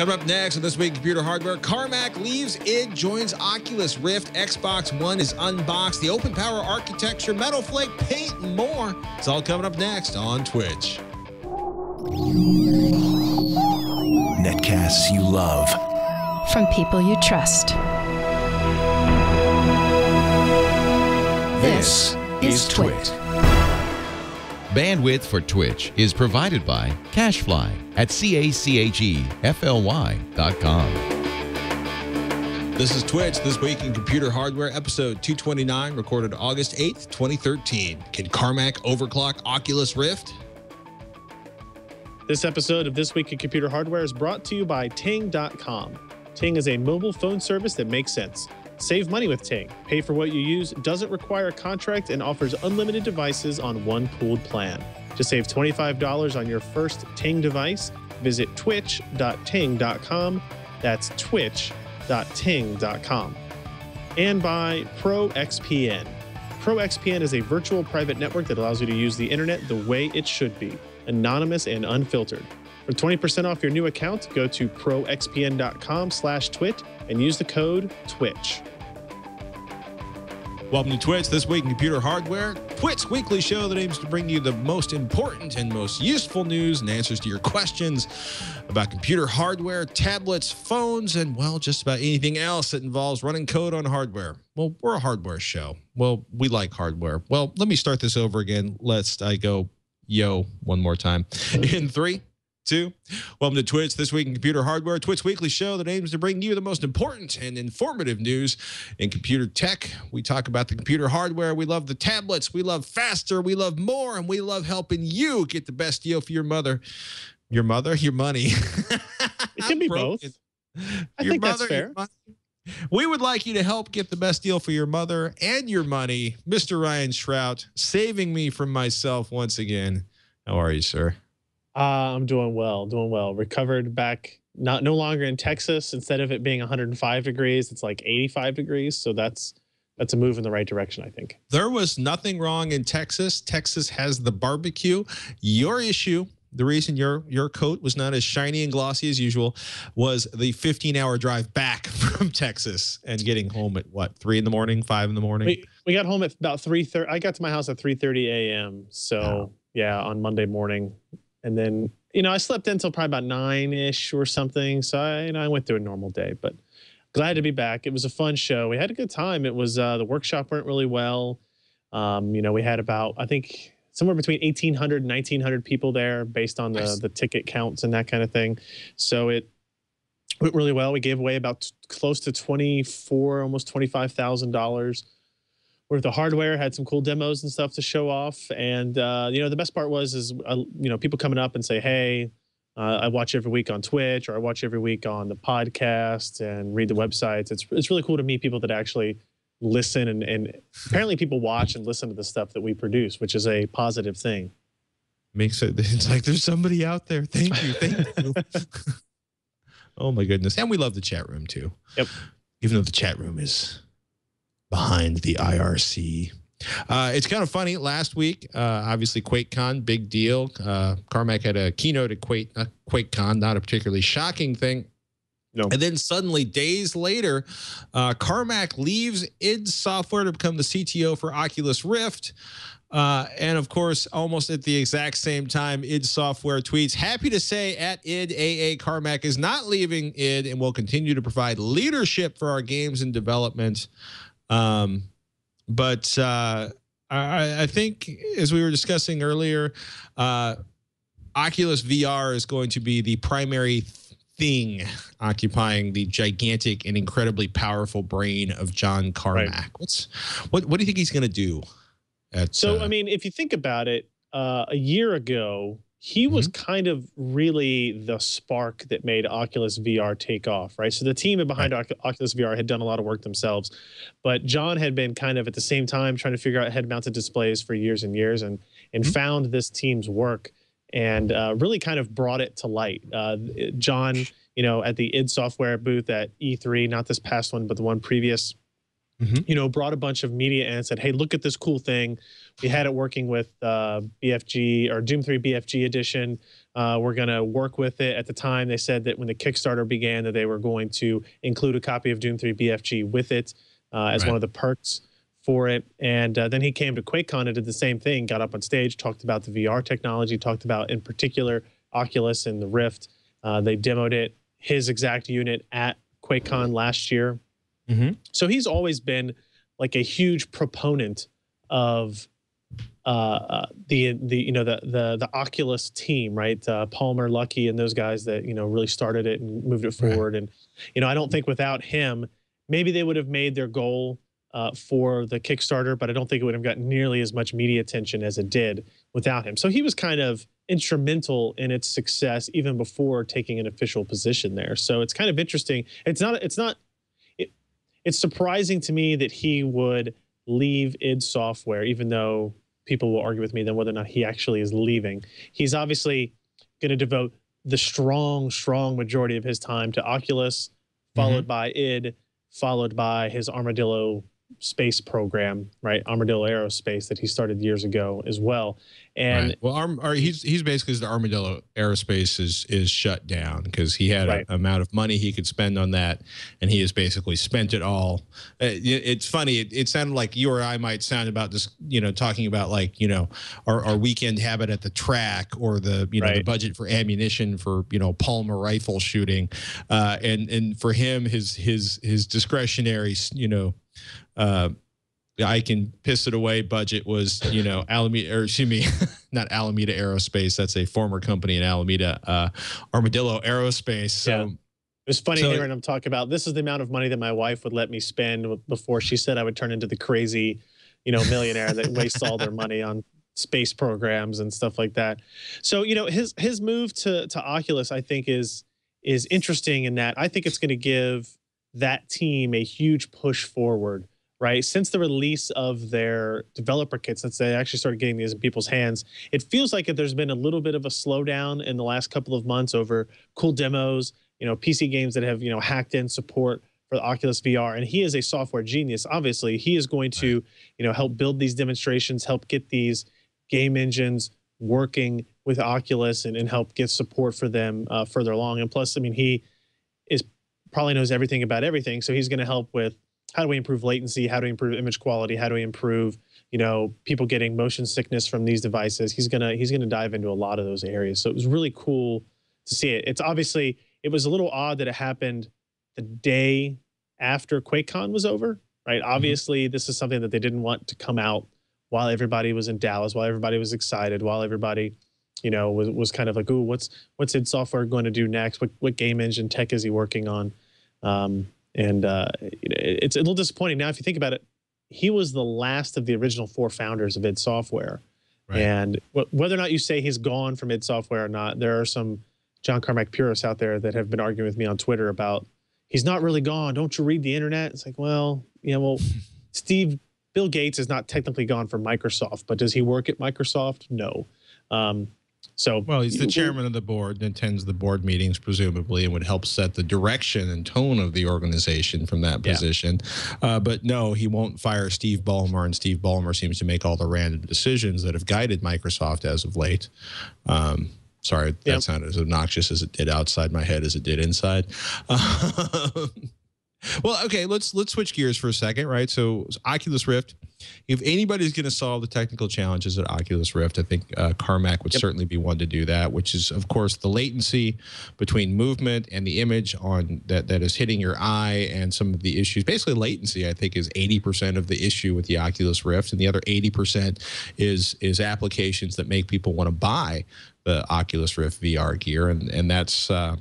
Coming up next on This Week Computer Hardware, Carmack leaves id, joins Oculus Rift, Xbox One is unboxed, the open power architecture, Metal Flake paint, and more. It's all coming up next on Twitch. Netcasts you love. From people you trust. This is Twit. Bandwidth for Twitch is provided by CacheFly at C-A-C-H-E-F-L-Y dot com. This is Twitch, This Week in Computer Hardware, episode 229, recorded August 8th, 2013. Can Carmack overclock Oculus Rift? This episode of This Week in Computer Hardware is brought to you by Ting.com. Ting is a mobile phone service that makes sense. Save money with Ting. Pay for what you use, doesn't require a contract, and offers unlimited devices on one pooled plan. To save $25 on your first Ting device, visit twitch.ting.com. That's twitch.ting.com. And by ProXPN. ProXPN is a virtual private network that allows you to use the internet the way it should be, anonymous and unfiltered. For 20% off your new account, go to proxpn.com slash twit and use the code TWITCH. Welcome to Twitch, This Week in Computer Hardware, Twit's weekly show that aims to bring you the most important and most useful news and answers to your questions about computer hardware, tablets, phones, and, well, just about anything else that involves running code on hardware. Well, we're a hardware show. Well, we like hardware. Well, let me start this over again. Let's I go yo one more time. In three, two. Welcome to Twitch, This Week in Computer Hardware, Twit's weekly show that aims to bring you the most important and informative news in computer tech. We talk about the computer hardware. We love the tablets. We love faster. We love more. And we love helping you get the best deal for your mother. Your mother, your money. It can be both. I think that's fair. We would like you to help get the best deal for your mother and your money. Mr. Ryan Shrout, saving me from myself once again. How are you, sir? Uh, I'm doing well, doing well. Recovered back, not no longer in Texas. Instead of it being 105 degrees, it's like 85 degrees. So that's that's a move in the right direction, I think. There was nothing wrong in Texas. Texas has the barbecue. Your issue, the reason your your coat was not as shiny and glossy as usual, was the 15 hour drive back from Texas and getting home at what three in the morning, five in the morning. We we got home at about 3:30. I got to my house at 3:30 a.m. So Wow. yeah, on Monday morning, and then you know I slept until probably about nine ish or something. So I you know I went through a normal day, but glad to be back. It was a fun show. We had a good time. It was uh, the workshop went really well. Um, you know, we had about I think somewhere between 1800 and 1900 people there based on the Nice. the ticket counts and that kind of thing. So it went really well. We gave away about t- close to 24 almost 25,000 worth of hardware had some cool demos and stuff to show off and uh, you know the best part was is uh, you know people coming up and say hey uh, I watch every week on Twitch or I watch every week on the podcast and read the websites. It's it's really cool to meet people that actually listen and, and apparently people watch and listen to the stuff that we produce, which is a positive thing. Makes it it's like there's somebody out there. Thank you, thank you. oh my goodness, and we love the chat room too. Yep. Even though the chat room is behind the IRC. Uh, it's kind of funny. Last week, uh, obviously QuakeCon, big deal. Uh, Carmack had a keynote at Quake, uh, QuakeCon, not a particularly shocking thing. No. And then suddenly, days later, uh, Carmack leaves id Software to become the CTO for Oculus Rift. Uh, and of course, almost at the exact same time, id Software tweets, happy to say at id AA Carmack is not leaving id and will continue to provide leadership for our games and development. Um, but uh, I, I think, as we were discussing earlier, uh, Oculus VR is going to be the primary thing occupying the gigantic and incredibly powerful brain of John Carmack. What's what? What do you think he's going to do? At, So, uh, I mean, if you think about it, uh, a year ago, he was Mm-hmm. kind of really the spark that made Oculus VR take off, right? So the team behind Oc- Oculus VR had done a lot of work themselves, but John had been kind of at the same time trying to figure out head-mounted displays for years and years, and and Mhm. found this team's work and uh, really kind of brought it to light. Uh, John, you know, at the id Software booth at E3, not this past one, but the one previous, Mhm. you know, brought a bunch of media and said, "Hey, look at this cool thing." He had it working with uh, BFG or Doom 3 BFG edition. Uh, we're going to work with it. At the time, they said that when the Kickstarter began, that they were going to include a copy of Doom 3 BFG with it uh, as Right. one of the perks for it. And uh, then he came to QuakeCon and did the same thing. Got up on stage, talked about the VR technology, talked about in particular Oculus and the Rift. Uh, they demoed it, his exact unit at QuakeCon last year. Mhm. So he's always been like a huge proponent of uh, uh, the the you know the the the Oculus team, right? Uh, Palmer, Luckey, and those guys that you know really started it and moved it Right. forward. And you know, I don't think without him, maybe they would have made their goal uh, for the Kickstarter, but I don't think it would have gotten nearly as much media attention as it did without him. So he was kind of instrumental in its success even before taking an official position there. So it's kind of interesting. It's not. It's not. It, it's surprising to me that he would leave id Software, even though people will argue with me then whether or not he actually is leaving. He's obviously going to devote the strong, strong majority of his time to Oculus, followed mm-hmm. by id, followed by his Armadillo space program, right? Armadillo Aerospace that he started years ago as well. And right. well, Arm, or he's he's basically the Armadillo Aerospace is is shut down because he had Right. an amount of money he could spend on that, and he has basically spent it all. Uh, it- it's funny. It, it sounded like you or I might sound about this, you know, talking about like you know our, our weekend habit at the track or the you know the budget for ammunition for you know Palmer rifle shooting, uh, and and for him his his his discretionary you know. Uh, I can piss it away budget was, you know, Alameda, or excuse me, not Alameda Aerospace. That's a former company in Alameda, uh, Armadillo Aerospace. So, Yeah. It was funny So- hearing him talk about this is the amount of money that my wife would let me spend before she said I would turn into the crazy, you know, millionaire that wastes all their money on space programs and stuff like that. So, you know, his his move to to Oculus I think is is interesting in that I think it's going to give that team a huge push forward, right? Since the release of their developer kit, since they actually started getting these in people's hands, it feels like there's been a little bit of a slowdown in the last couple of months over cool demos, you know, PC games that have, you know, hacked in support for the Oculus VR. And he is a software genius. Obviously, he is going to, you know, help build these demonstrations, help get these game engines working with Oculus and, and help get support for them uh, further along. And plus, I mean, he is probably knows everything about everything. So he's going to help with how do we improve latency? How do we improve image quality? How do we improve, you know, people getting motion sickness from these devices? He's gonna he's gonna dive into a lot of those areas. So it was really cool to see it. It's obviously it was a little odd that it happened the day after QuakeCon was over, right? Obviously, this is something that they didn't want to come out while everybody was in Dallas, while everybody was excited, while everybody, you know, was was kind of like, ooh, what's what's id Software going to do next? What what game engine tech is he working on? Um, and uh, it's a little disappointing now if you think about it. He was the last of the original four founders of id Software, Right. and wh- whether or not you say he's gone from id Software or not, there are some John Carmack purists out there that have been arguing with me on Twitter about he's not really gone. Don't you read the internet? It's like, well, yeah, well, Steve Bill Gates is not technically gone from Microsoft, but does he work at Microsoft? No. Um, so well, he's the chairman of the board and attends the board meetings, presumably, and would help set the direction and tone of the organization from that Yeah. position. Uh, but no, he won't fire Steve Ballmer, and Steve Ballmer seems to make all the random decisions that have guided Microsoft as of late. Um, sorry, that Yep. sounded as obnoxious as it did outside my head as it did inside. Um, well, okay, let's let's switch gears for a second, right? So Oculus Rift. If anybody's going to solve the technical challenges at Oculus Rift, I think uh, Carmack would Yep. certainly be one to do that. Which is, of course, the latency between movement and the image on that that is hitting your eye, and some of the issues. Basically, latency I think is eighty percent of the issue with the Oculus Rift, and the other eighty percent is is applications that make people want to buy the Oculus Rift VR gear, and and that's. Uh,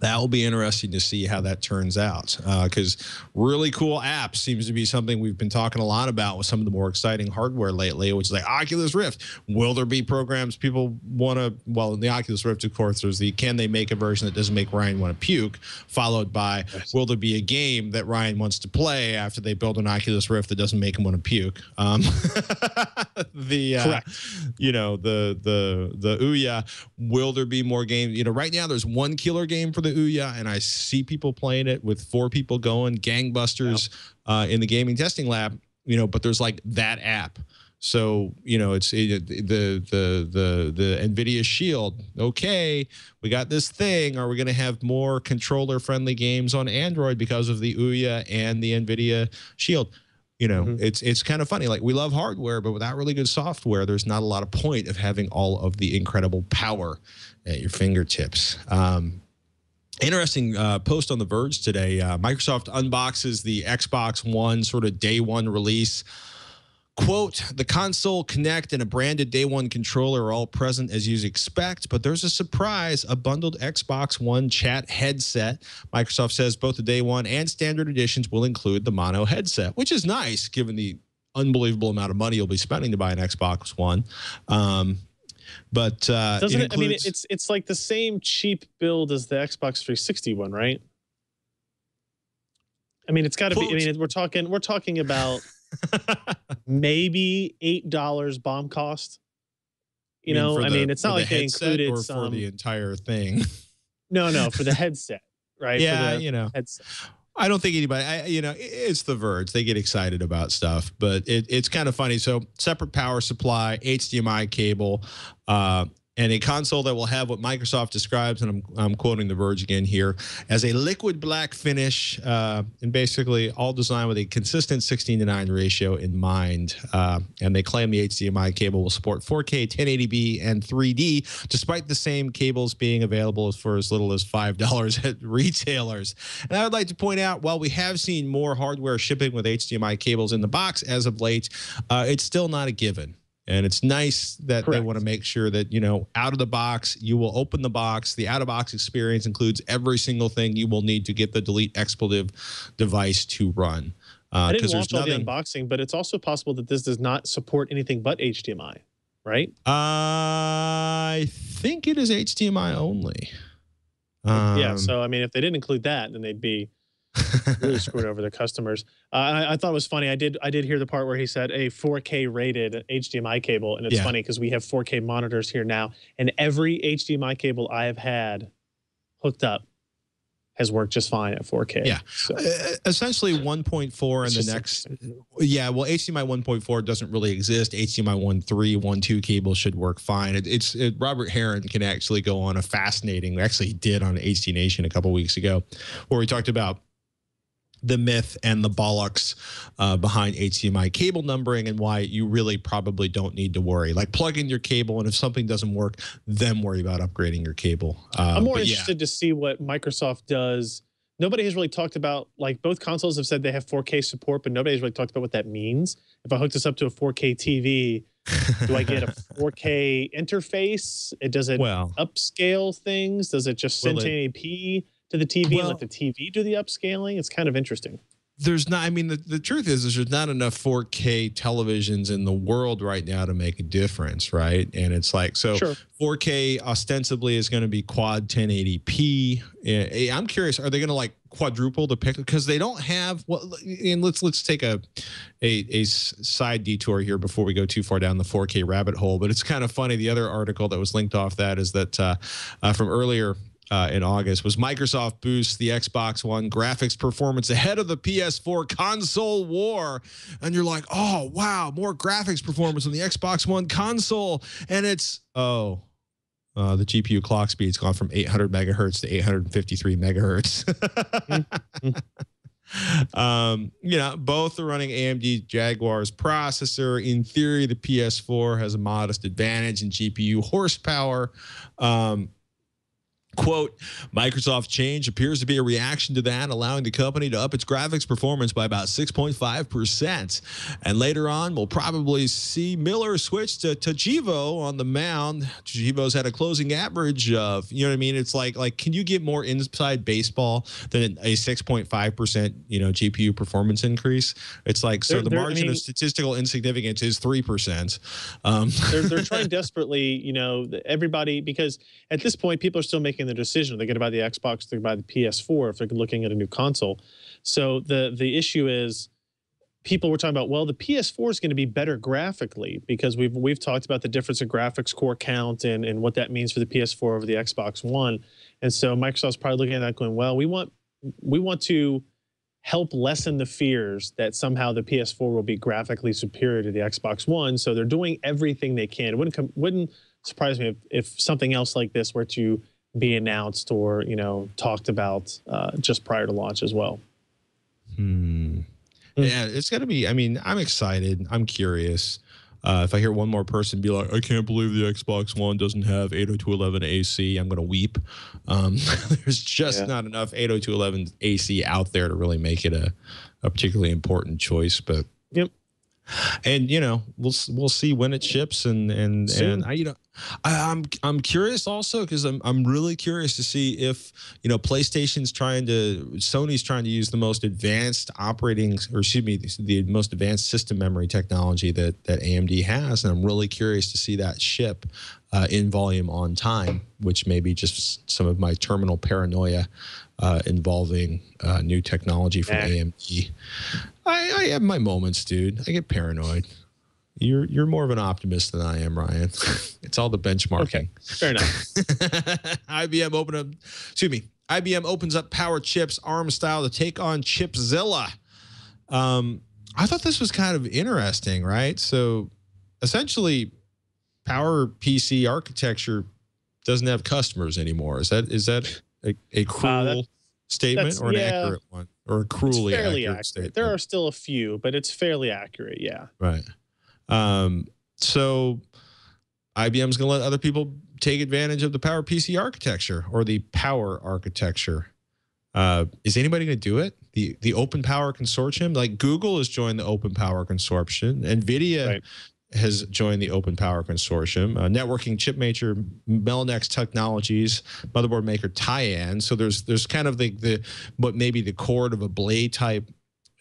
that will be interesting to see how that turns out because really cool apps seems to be something we've been talking a lot about with some of the more exciting hardware lately which is like oculus rift. Will there be programs people want to well in the oculus rift of course there's the can they make a version that doesn't make ryan want to puke followed by will there be a game that ryan wants to play after they build an oculus rift that doesn't make him want to puke? Um, the uh, Correct. you know the the the ouya will there be more games? You know right now there's one killer game for the ouya and i see people playing it with four people going gangbusters uh, in the gaming testing lab you know but there's like that app So you know, it's it, the the the the Nvidia Shield. Okay, we got this thing. Are we going to have more controller friendly games on Android because of the Ouya and the Nvidia Shield? You know, Mhm. it's it's kind of funny. Like we love hardware, but without really good software, there's not a lot of point of having all of the incredible power at your fingertips. Um, Interesting uh, post on The Verge today. Uh, Microsoft unboxes the Xbox One sort of day one release. Quote, the console, Kinect, and a branded day one controller are all present as you'd expect, but there's a surprise a bundled Xbox One chat headset. Microsoft says both the day one and standard editions will include the mono headset, which is nice given the unbelievable amount of money you'll be spending to buy an Xbox One. Um, but uh, Doesn't it? I mean, it's it's like the same cheap build as the Xbox 360 one, right? I mean, it's got to be. I mean, we're talking we're talking about maybe eight dollars bomb cost. You mean, know, I the- mean, it's not the like they included or some. for the entire thing. no, no, for the headset, right? yeah, you know, headset. I don't think anybody. I, you know, it's the Verge. They get excited about stuff, but it, it's kind of funny. So, separate power supply, HDMI cable, uh, and a console that will have what Microsoft describes, and I'm, I'm quoting The Verge again here, as a liquid black finish, uh, and basically all designed with a consistent 16 to 9 ratio in mind. Uh, and they claim the HDMI cable will support 4K, 1080p, and 3D, despite the same cables being available for as little as $5 at retailers. And I would like to point out, while we have seen more hardware shipping with HDMI cables in the box as of late, uh, it's still not a given. And it's nice that they want to make sure that, you know, out of the box, you will open the box. The out of box experience includes every single thing you will need to get the delete expletive device to run. Uh, I didn't watch there's all the unboxing, but it's also possible that this does not support anything but HDMI, right? I think it is HDMI only. yeah. Um, So I mean, if they didn't include that, then they'd be really screwed over their customers. Uh, I, I thought it was funny. I did I did hear the part where he said a 4K rated HDMI cable, and it's Yeah. funny because we have 4K monitors here now, and every HDMI cable I have had hooked up has worked just fine at 4K. Yeah. So, Uh, essentially 1.4 and the next yeah well hdmi 1.4 doesn't really exist hdmi 1.3 1.2 cable should work fine it, it's it, robert heron can actually go on a fascinating actually he did on hd nation a couple weeks ago where we talked about the myth and the bollocks uh, behind HDMI cable numbering and why you really probably don't need to worry. Like plug in your cable, and if something doesn't work, then worry about upgrading your cable. Uh, I'm more but yeah. interested to see what Microsoft does. Nobody has really talked about like both consoles have said they have 4K support, but nobody's really talked about what that means. If I hook this up to a 4K TV, do I get a 4K interface? It does it well, upscale things? Does it just send Will it- 1080p to the TV and let the TV do the upscaling? It's kind of interesting. there's not i mean the, the truth is, is there's not enough 4k televisions in the world right now to make a difference right and it's like so Sure. 4k ostensibly is going to be quad 1080p Eh, i'm curious are they going to like quadruple the pick because they don't have well and let's let's take a a side detour here before we go too far down the 4k rabbit hole but it's kind of funny the other article that was linked off that is that uh, uh, from earlier uh, in August was Microsoft boosts the Xbox One graphics performance ahead of the PS4 console war. And you're like, oh, wow, more graphics performance on the Xbox One console. And it's, oh, uh, the GPU clock speed's gone from 800 megahertz to 853 megahertz. um, you know, both are running AMD Jaguar's processor. In theory, the PS4 has a modest advantage in GPU horsepower. Um, Quote, Microsoft change appears to be a reaction to that, allowing the company to up its graphics performance by about 6.5%. And later on, we'll probably see Miller switch to Tajivo on the mound. Tajivo's had a closing average of, you know what I mean? It's like, like, can you get more inside baseball than a 6.5%, you know, GPU performance increase? It's like, so They're- the they're- I margin mean- of statistical insignificance is 3%. Um, they're, they're trying desperately, you know, everybody because at this point people are still making the decision. Are they going to buy the Xbox? They're going to buy the PS4 if they're looking at a new console. So the the issue is people were talking about well the PS4 is going to be better graphically because we've we've talked about the difference in graphics core count and and what that means for the PS4 over the Xbox One. And so Microsoft's probably looking at that going well we want we want to help lessen the fears that somehow the PS4 will be graphically superior to the Xbox One. So they're doing everything they can. It wouldn't come, wouldn't surprise me if, if something else like this were to be announced or you know talked about uh, just prior to launch as well. Hmm. Yeah, it's gonna be. I mean, I'm excited. I'm curious. Uh, if I hear one more person be like, "I can't believe the Xbox One doesn't have 802.11 AC," I'm gonna weep. Um, there's just Yeah. not enough 802.11 AC out there to really make it a, a particularly important choice. But Yep. And you know we'll we'll see when it ships and and Soon. and I you know I, I'm I'm curious also because I'm I'm really curious to see if you know PlayStation's trying to Sony's trying to use the most advanced operating or excuse me the, the most advanced system memory technology that that AMD has and I'm really curious to see that ship uh, in volume on time which may be just some of my terminal paranoia uh, involving uh, new technology from Yeah. AMD. I, I have my moments, dude. I get paranoid. You're you're more of an optimist than I am, Ryan. it's all the benchmarking. Okay, fair enough. IBM open up, excuse me. IBM opens up Power Chips ARM style to take on Chipzilla. Um, I thought this was kind of interesting, right? So, essentially, Power PC architecture doesn't have customers anymore. Is that is that a, a cruel statement that's- or an yeah. accurate one, or a cruelly fairly accurate, accurate. statement? There are still a few, but it's fairly accurate. Yeah. Right. Um, so IBM's going to let other people take advantage of the Power PC architecture or the Power architecture. Uh, is anybody going to do it? The the Open Power Consortium, like Google has joined the Open Power Consortium, Nvidia Right. Has joined the Open Power Consortium. Uh, networking chip maker Mellanox Technologies, motherboard maker Tyan. So there's there's kind of the the what maybe the core of a blade type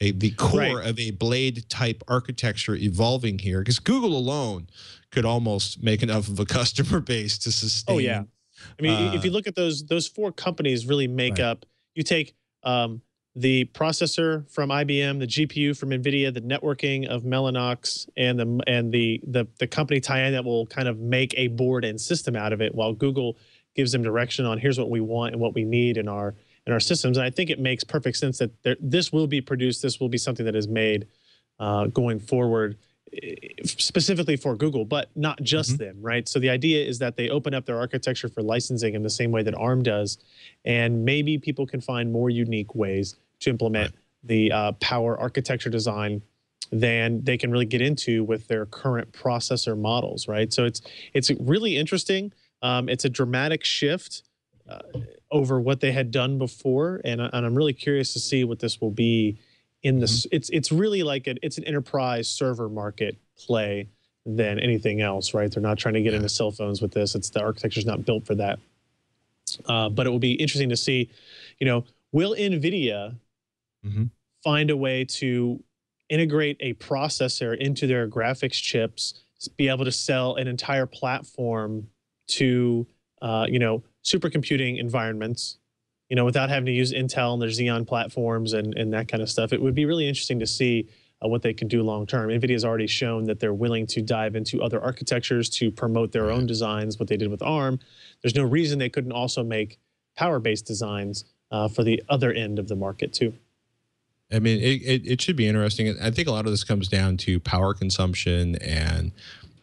a, the core Right. of a blade type architecture evolving here because Google alone could almost make enough of a customer base to sustain. Oh yeah. I mean, if Uh, you look at those those four companies, really make Right. up. You take um, the processor from IBM, the GPU from NVIDIA, the networking of Mellanox, and the and the the the company Tyan that will kind of make a board and system out of it, while Google gives them direction on here's what we want and what we need in our in our systems. And I think it makes perfect sense that there, this will be produced. This will be something that is made uh, going forward eh, specifically for Google, but not just them, right? So the idea is that they open up their architecture for licensing in the same way that ARM does, and maybe people can find more unique ways to implement the uh, power architecture design than they can really get into with their current processor models, right? So it's it's really interesting. Um, it's a dramatic shift uh, over what they had done before, and, and I'm really curious to see what this will be in this. It's it's really like an it's an enterprise server market play than anything else, right? They're not trying to get into cell phones with this. It's the architecture's not built for that. Uh, but it will be interesting to see, you know, will Nvidia Mhm. find a way to integrate a processor into their graphics chips, be able to sell an entire platform to, uh, you know, supercomputing environments, you know, without having to use Intel and their Xeon platforms and, and that kind of stuff. It would be really interesting to see uh, what they can do long term. NVIDIA has already shown that they're willing to dive into other architectures to promote their own designs, what they did with ARM. There's no reason they couldn't also make power based designs uh, for the other end of the market, too. I mean, it, it, it should be interesting. I think a lot of this comes down to power consumption and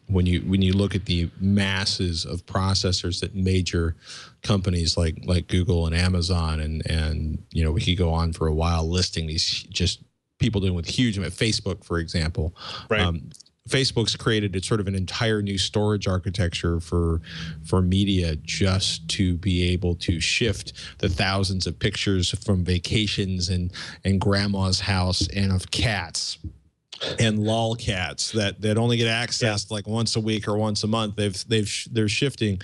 when you when you look at the masses of processors that major companies like like Google and Amazon and and you know we could go on for a while listing these just people doing with huge Facebook for example Right. um, Facebook's created it's sort of an entire new storage architecture for for media just to be able to shift the thousands of pictures from vacations and and grandma's house and of cats and lol cats that that only get accessed like once a week or once a month. They've they've they're shifting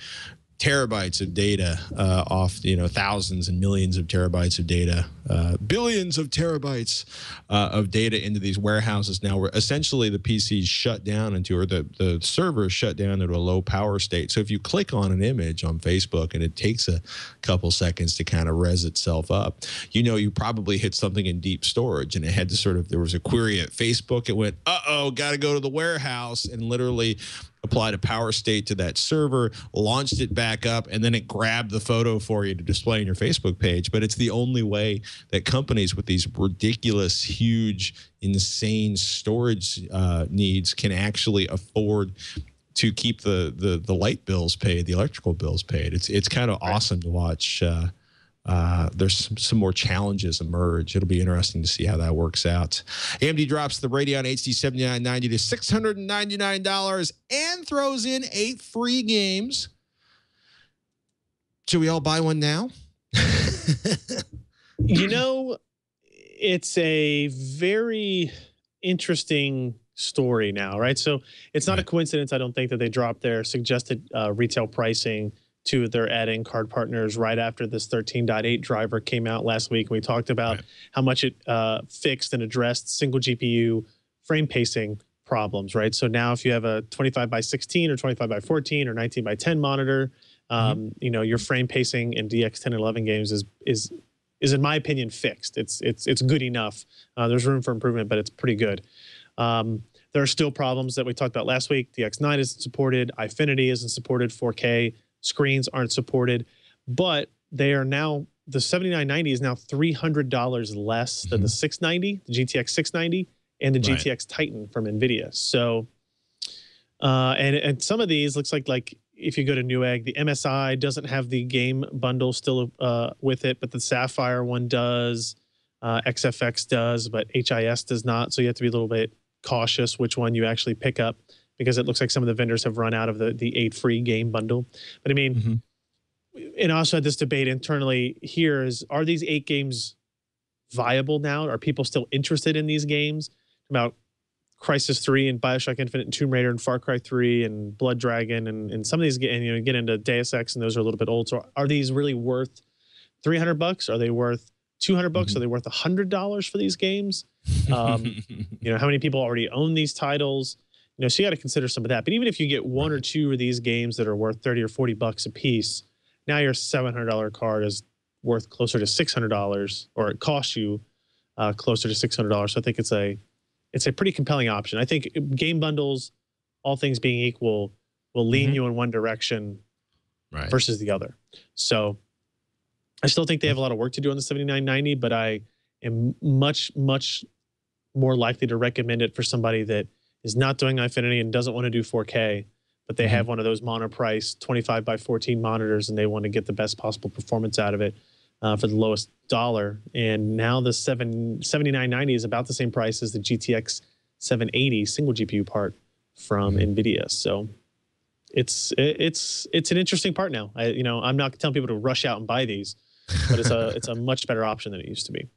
terabytes of data uh, off you know thousands and millions of terabytes of data uh, billions of terabytes uh, of data into these warehouses. Now where essentially the PCs shut down into or the the servers shut down into a low power state. So if you click on an image on Facebook and it takes a couple seconds to kind of res itself up you know you probably hit something in deep storage. And it had to sort of there was a query at Facebook. It went uh-oh got to go to the warehouse. And literally applied a power state to that server, launched it back up, and then it grabbed the photo for you to display on your Facebook page. But it's the only way that companies with these ridiculous, huge, insane storage uh, needs can actually afford to keep the the the light bills paid, the electrical bills paid. It's it's kind of awesome to watch. Uh, uh, there's some, some, more challenges emerge. It'll be interesting to see how that works out. AMD drops the Radeon HD 7990 to $699 and throws in eight free games. Should we all buy one now? you know, it's a very interesting story now, right? So it's not a coincidence, I don't think, that they dropped their suggested uh, retail pricing to their add-in card partners right after this 13.8 driver came out last week. We talked about right. how much it uh, fixed and addressed single GPU frame pacing problems, right? So now if you have a 25 by 16 or 25 by 14 or 19 by 10 monitor, um, mm-hmm. you know your frame pacing in DX 10 and 11 games is is is in my opinion fixed. It's it's it's good enough. Uh, there's room for improvement, but it's pretty good. Um, there are still problems that we talked about last week. The X9 isn't supported. Eyefinity isn't supported. 4K screens aren't supported, but they are now the 7990 is now $300 less than mm-hmm. the 690, the GTX 690, and the right. GTX Titan from NVIDIA. So, uh, and and some of these looks like like if you go to Newegg, the MSI doesn't have the game bundle still uh, with it, but the Sapphire one does. Uh, XFX does, but HIS does not. So you have to be a little bit cautious which one you actually pick up because it looks like some of the vendors have run out of the the eight free game bundle. But I mean, mm-hmm. and also had this debate internally here is are these eight games viable now? Are people still interested in these games? About Crysis 3 and Bioshock Infinite and Tomb Raider and Far Cry 3 and Blood Dragon and, and some of these get and, you know get into Deus Ex and those are a little bit old. So are these really worth 300 bucks? Are they worth 200 bucks? Mm-hmm. Are they worth $100 for these games? Um, you know, how many people already own these titles? You know, so you got to consider some of that. But even if you get one or two of these games that are worth 30 or 40 bucks a piece, now your $700 card is worth closer to $600 or it costs you uh, closer to $600. So I think it's a it's a pretty compelling option. I think game bundles, all things being equal, will lean mm-hmm. you in one direction right. versus the other. So I still think they have a lot of work to do on the 7990, but I am much, much more likely to recommend it for somebody that is not doing Eyefinity and doesn't want to do 4K, but they mm-hmm. have one of those monoprice 25 by 14 monitors and they want to get the best possible performance out of it uh, for the lowest dollar. And now the 7 7990 is about the same price as the GTX 780 single GPU part from mm-hmm. NVIDIA. So it's it's it's an interesting part now. I you know I'm not telling people to rush out and buy these but it's a it's a much better option than it used to be.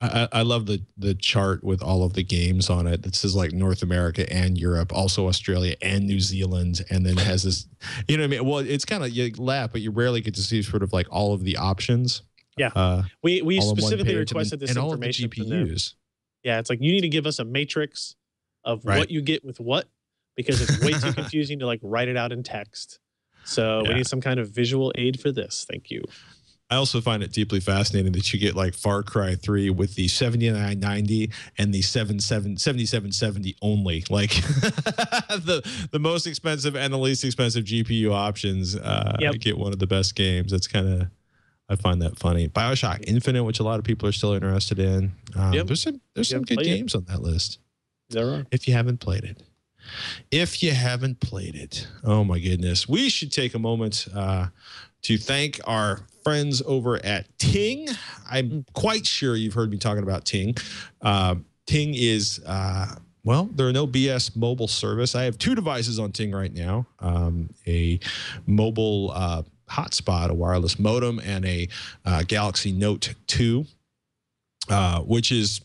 I, I, love the the chart with all of the games on it This is like North America and Europe, also Australia and New Zealand, and then it has this, you know what I mean? Well, it's kind of you laugh, but you rarely get to see sort of like all of the options. Yeah, uh, we we specifically requested this and information all of the GPUs. Yeah, it's like you need to give us a matrix of right. what you get with what because it's way too confusing to like write it out in text. So yeah. we need some kind of visual aid for this. Thank you. I also find it deeply fascinating that you get like Far Cry 3 with the 7990 and the 77 7770 only. Like the the most expensive and the least expensive GPU options uh yep. get one of the best games. That's kind of I find that funny. BioShock Infinite, which a lot of people are still interested in. Um, yep. There's some there's some good games it. on that list. There are. If you haven't played it. If you haven't played it, oh my goodness, we should take a moment uh, to thank our friends over at Ting. I'm quite sure you've heard me talking about Ting. Uh, Ting is, uh, well, there are no BS mobile service. I have two devices on Ting right now um, a mobile uh, hotspot, a wireless modem, and a uh, Galaxy Note 2, uh, which is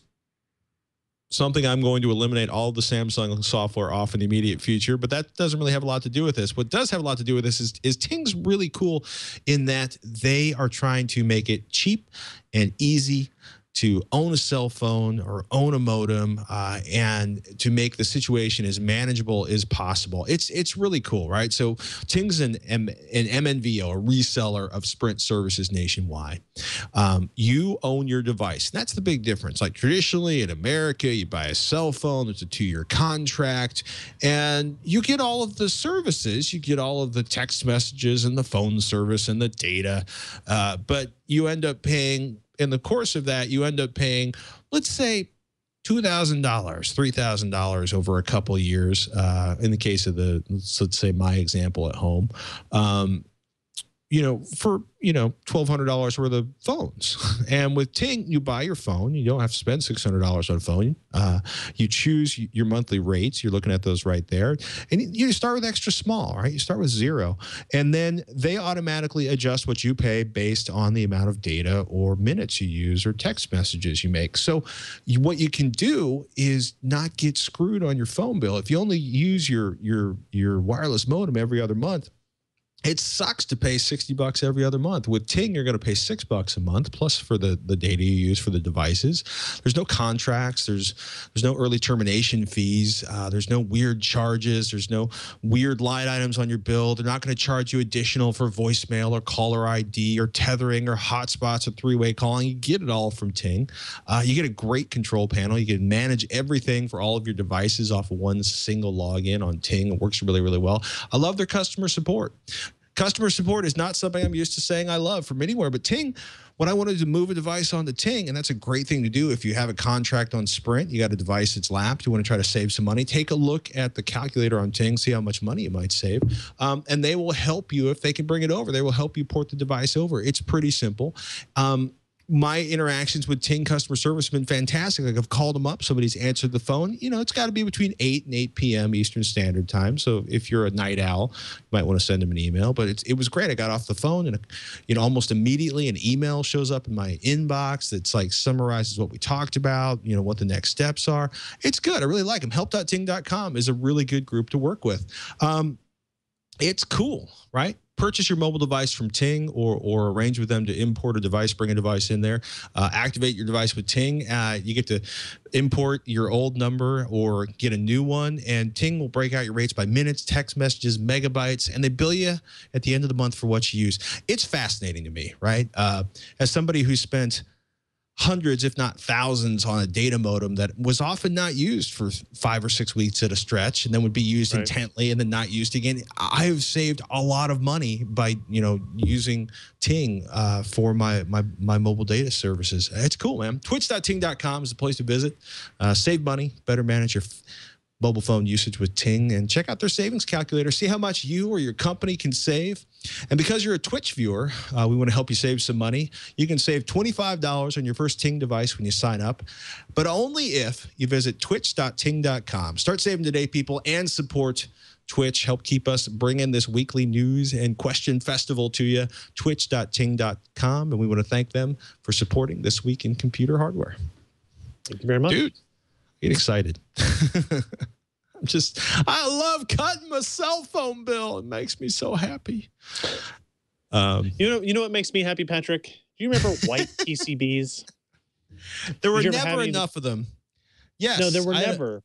something I'm going to eliminate all the Samsung software off in the immediate future, but that doesn't really have a lot to do with this. What does have a lot to do with this is, is Ting's really cool in that they are trying to make it cheap and easy to own a cell phone or own a modem uh, and to make the situation as manageable as possible. It's it's really cool, right? So Ting's an, an MNVO, a reseller of Sprint services nationwide. Um, you own your device. That's the big difference. Like traditionally in America, you buy a cell phone, it's a two year contract, and you get all of the services. You get all of the text messages and the phone service and the data. Uh, but you end up paying in the course of that, you end up paying, let's say, two thousand dollars, three thousand dollars over a couple years. Uh, in the case of the, let's say my example at home, um, you know, for you know twelve hundred dollars worth of phones. And with Ting, you buy your phone. You don't have to spend six hundred dollars on a phone. Uh, you choose your monthly rates. You're looking at those right there, and you start with extra small. Right, you start with zero, and then they automatically adjust what you pay based on the amount of data or minutes you use or text messages you make. So, what you can do is not get screwed on your phone bill if you only use your your your wireless modem every other month it sucks to pay 60 bucks every other month. With ting you're going to pay six bucks a month plus for the the data you use for the devices. There's no contracts there's there's no early termination fees uh, there's no weird charges there's no weird line items on your bill. They're not going to charge you additional for voicemail or caller id or tethering or hotspots or three-way calling. You get it all from ting. Uh, you get a great control panel. You can manage everything for all of your devices off of one single login on ting. It works really really well. I love their customer support Customer support is not something I'm used to saying I love from anywhere, but Ting, when I wanted to move a device onto Ting, and that's a great thing to do if you have a contract on Sprint, you got a device that's lapped, you want to try to save some money, take a look at the calculator on Ting, see how much money you might save. Um, and they will help you if they can bring it over. They will help you port the device over. It's pretty simple. Um, my interactions with Ting customer service have been fantastic. Like I've called them up, somebody's answered the phone. You know, it's got to be between 8 and 8 p.m. Eastern Standard Time. So if you're a night owl, you might want to send them an email. But it was great. I got off the phone and, you know, almost immediately an email shows up in my inbox that's like summarizes what we talked about, you know, what the next steps are. It's good. I really like them. Help.ting.com is a really good group to work with. Um, it's cool, right? Purchase your mobile device from Ting or, or arrange with them to import a device, bring a device in there, uh, activate your device with Ting. Uh, you get to import your old number or get a new one, and Ting will break out your rates by minutes, text messages, megabytes, and they bill you at the end of the month for what you use. It's fascinating to me, right? Uh, as somebody who spent hundreds, if not thousands, on a data modem that was often not used for five or six weeks at a stretch, and then would be used right. intently and then not used again. I have saved a lot of money by you know using Ting uh, for my my my mobile data services. It's cool, man. Twitch.ting.com is the place to visit. Uh, save money, better manage your mobile phone usage with Ting and check out their savings calculator. See how much you or your company can save. And because you're a Twitch viewer, uh, we want to help you save some money. You can save $25 on your first Ting device when you sign up, but only if you visit twitch.ting.com. Start saving today, people, and support Twitch. Help keep us bringing this weekly news and question festival to you. Twitch.ting.com. And we want to thank them for supporting this week in computer hardware. Thank you very much. Dude, get excited. I'm just, I love cutting my cell phone bill. It makes me so happy. Um, you know, you know what makes me happy, Patrick? Do you remember white PCBs? There were never enough of them. Yes. No, there were I, never.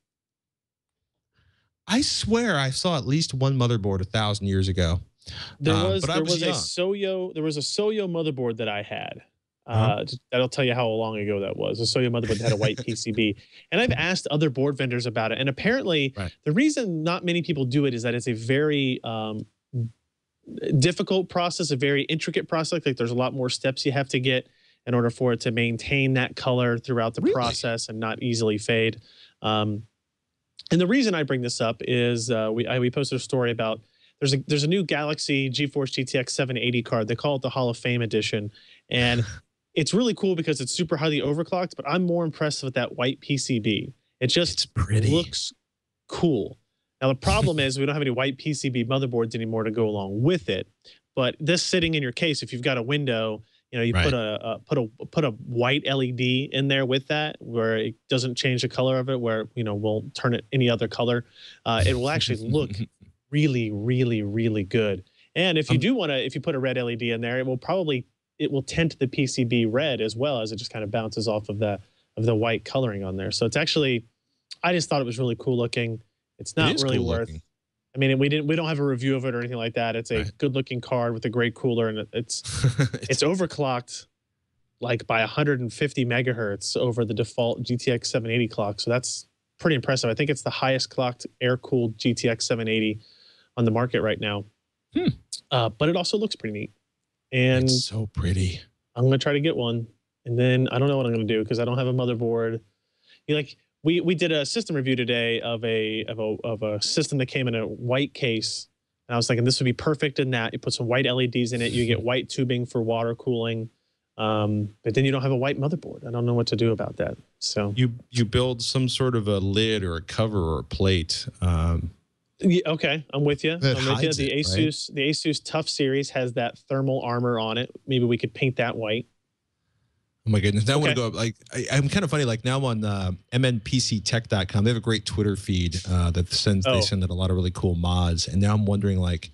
I swear I saw at least one motherboard a thousand years ago. There uh, was, there was, was a Soyo there was a Soyo motherboard that I had uh-huh. Uh, that'll tell you how long ago that was. So your motherboard had a white PCB, and I've asked other board vendors about it, and apparently right. the reason not many people do it is that it's a very um, difficult process, a very intricate process. Like there's a lot more steps you have to get in order for it to maintain that color throughout the really? process and not easily fade. Um, and the reason I bring this up is uh, we I, we posted a story about there's a there's a new Galaxy GeForce GTX 780 card. They call it the Hall of Fame edition, and it's really cool because it's super highly overclocked, but I'm more impressed with that white PCB. It just looks cool. Now the problem is we don't have any white PCB motherboards anymore to go along with it. But this sitting in your case, if you've got a window, you know, you right. put a, put a put a white LED in there with that, where it doesn't change the color of it, where you know we'll turn it any other color. Uh, it will actually look really, really, really good. And if you um, do want to, if you put a red LED in there, it will probably it will tint the PCB red as well as it just kind of bounces off of the of the white coloring on there. So it's actually, I just thought it was really cool looking. It's not It really cool worth. looking. I mean, we didn't we don't have a review of it or anything like that. It's a Right. good looking card with a great cooler, and it- it's it's overclocked like by 150 megahertz over the default GTX 780 clock. So that's pretty impressive. I think it's the highest clocked air cooled GTX 780 on the market right now. Hmm. Uh, but it also looks pretty neat. And it's so pretty. I'm gonna try to get one, and then I don't know what I'm gonna do because I don't have a motherboard. You like we we did a system review today of a of a of a system that came in a white case, and I was thinking this would be perfect in that. You put some white LEDs in it, you get white tubing for water cooling, um, but then you don't have a white motherboard. I don't know what to do about that. So You you build some sort of a lid or a cover or a plate. Um, yeah, okay, I'm with you. That I'm with you. The it, right? Asus the Asus TUF series has that thermal armor on it. Maybe we could paint that white. Oh my goodness! Now I want to go like I, I'm kind of funny. Like now on uh, MNPCTech.com, they have a great Twitter feed uh, that sends Oh. they send out a lot of really cool mods. And now I'm wondering like,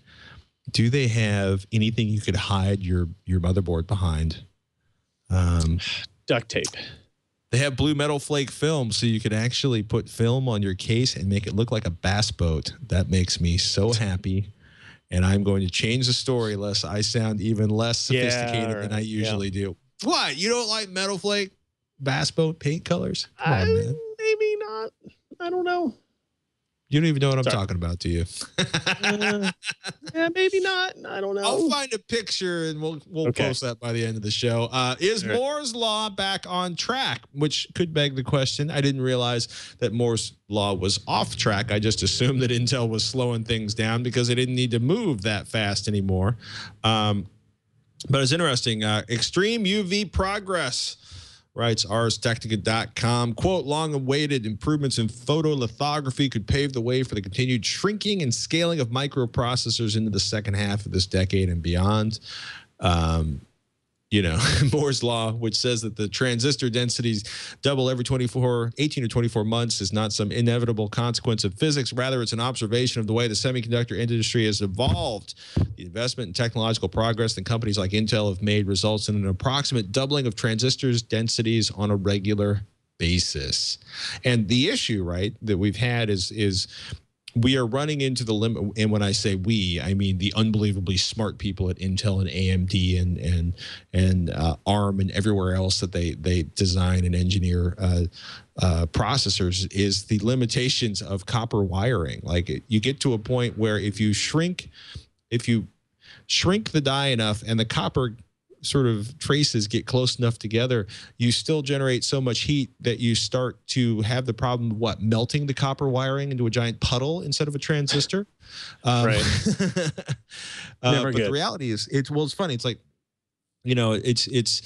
do they have anything you could hide your your motherboard behind? Um, Duct tape. They have blue metal flake film, so you can actually put film on your case and make it look like a bass boat. That makes me so happy. And I'm going to change the story lest I sound even less Yeah, sophisticated than I usually do. What? You don't like metal flake bass boat paint colors? Come I- on, man. maybe not. I don't know. You don't even know what I'm Sorry. talking about, do you? Uh, yeah, maybe not. I don't know. I'll find a picture and we'll we'll Okay. post that by the end of the show. Uh, is All right. Moore's law back on track? Which could beg the question. I didn't realize that Moore's law was off track. I just assumed that Intel was slowing things down because they didn't need to move that fast anymore. Um, but it's interesting. Uh, extreme UV progress. Writes ArsTechnica.com. Quote, long awaited improvements in photolithography could pave the way for the continued shrinking and scaling of microprocessors into the second half of this decade and beyond. Um, you know, Moore's law, which says that the transistor densities double every 24, 18 or 24 months, is not some inevitable consequence of physics. Rather, it's an observation of the way the semiconductor industry has evolved. The investment in technological progress that companies like Intel have made results in an approximate doubling of transistors densities on a regular basis. And the issue, right, that we've had is is we are running into the limit and when i say we i mean the unbelievably smart people at intel and amd and and and uh, arm and everywhere else that they they design and engineer uh, uh, processors is the limitations of copper wiring. Like you get to a point where if you shrink if you shrink the die enough and the copper sort of traces get close enough together, you still generate so much heat that you start to have the problem of what melting the copper wiring into a giant puddle instead of a transistor. Um, Right. uh, Never but the reality is, it's well, it's funny. It's like, you know, it's it's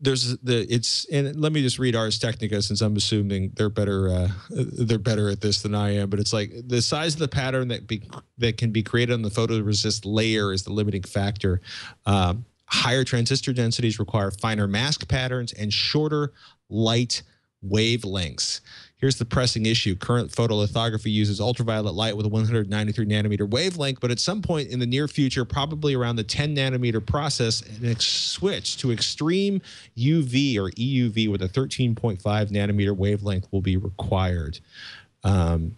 there's the it's and let me just read Ars Technica since I'm assuming they're better uh, they're better at this than I am. But it's like the size of the pattern that be that can be created on the photoresist layer is the limiting factor. Um, higher transistor densities require finer mask patterns and shorter light wavelengths. Here's the pressing issue. Current photolithography uses ultraviolet light with a 193 nanometer wavelength, but at some point in the near future, probably around the 10 nanometer process, an ex- switch to extreme UV or EUV with a 13.5 nanometer wavelength will be required. Um,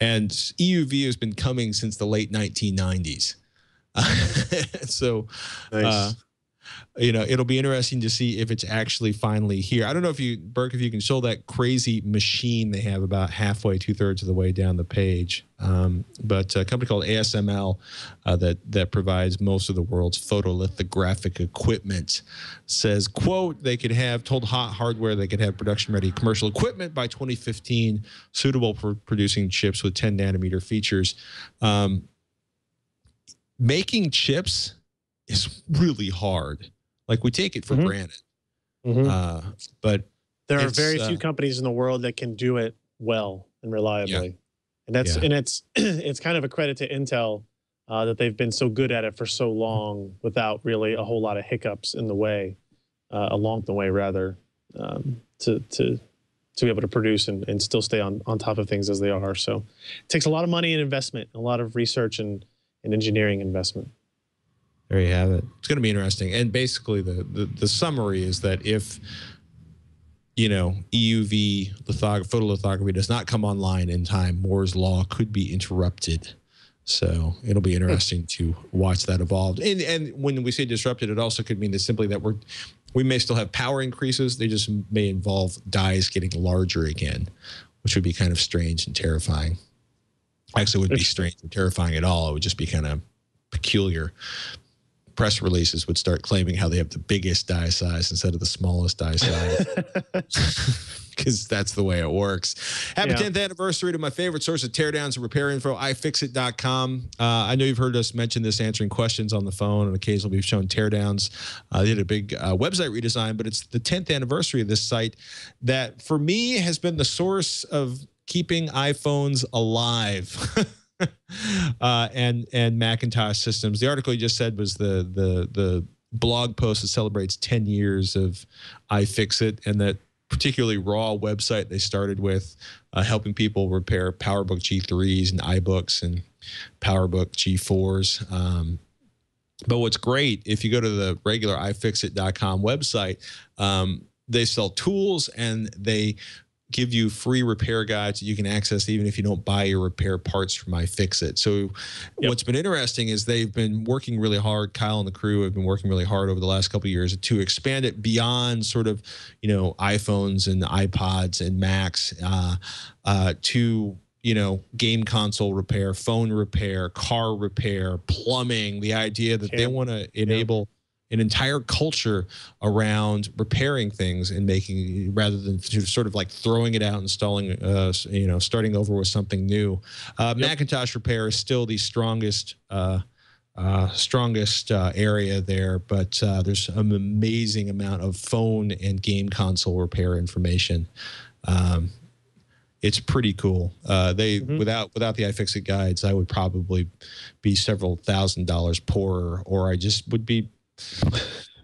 and EUV has been coming since the late 1990s. so, Nice. uh, you know, it'll be interesting to see if it's actually finally here. I don't know if you, Burke, if you can show that crazy machine they have about halfway, two thirds of the way down the page. Um, but a company called ASML uh, that that provides most of the world's photolithographic equipment says, "quote They could have told Hot Hardware they could have production ready commercial equipment by 2015, suitable for producing chips with 10 nanometer features." Um, making chips is really hard. Like we take it for Mhm. granted, Mhm. uh, but there are very uh, few companies in the world that can do it well and reliably, and that's Yeah. and it's it's kind of a credit to Intel uh, that they've been so good at it for so long without really a whole lot of hiccups in the way, uh, along the way rather, um, to to to be able to produce and, and still stay on on top of things as they are. So it takes a lot of money and investment, a lot of research and and engineering investment. there you have it. It's going to be interesting. And basically, the, the the summary is that if you know EUV lithog- photolithography does not come online in time, Moore's law could be interrupted. So it'll be hmm. interesting to watch that evolve. And and when we say disrupted, it also could mean that simply that we're we may still have power increases. They just may involve dies getting larger again, which would be kind of strange and terrifying. Actually, it wouldn't be strange and terrifying at all. It would just be kind of peculiar. Press releases would start claiming how they have the biggest die size instead of the smallest die size. Because that's the way it works. Happy Yeah. 10th anniversary to my favorite source of teardowns and repair info, ifixit.com. Uh, I know you've heard us mention this answering questions on the phone, and occasionally we've shown teardowns. Uh, they did a big uh, website redesign, but it's the 10th anniversary of this site that, for me, has been the source of keeping iPhones alive. uh, and and Macintosh systems. The article you just said was the the the blog post that celebrates 10 years of iFixit and that particularly raw website they started with uh, helping people repair PowerBook G3s and iBooks and PowerBook G4s. Um, but what's great, if you go to the regular ifixit.com website, um, they sell tools and they give you free repair guides that you can access even if you don't buy your repair parts from iFixit. So Yep. what's been interesting is they've been working really hard. Kyle and the crew have been working really hard over the last couple of years to expand it beyond sort of, you know, iPhones and iPods and Macs uh, uh, to you know, game console repair, phone repair, car repair, plumbing. The idea that they want to enable an entire culture around repairing things and making rather than sort of like throwing it out, installing, uh, you know, starting over with something new. Uh, Macintosh repair is still the strongest. Uh, uh, strongest uh, area there, but uh, there's an amazing amount of phone and game console repair information. Um, it's pretty cool. Uh, they Mhm. without without the iFixit guides, I would probably be several thousand dollars poorer, or I just would be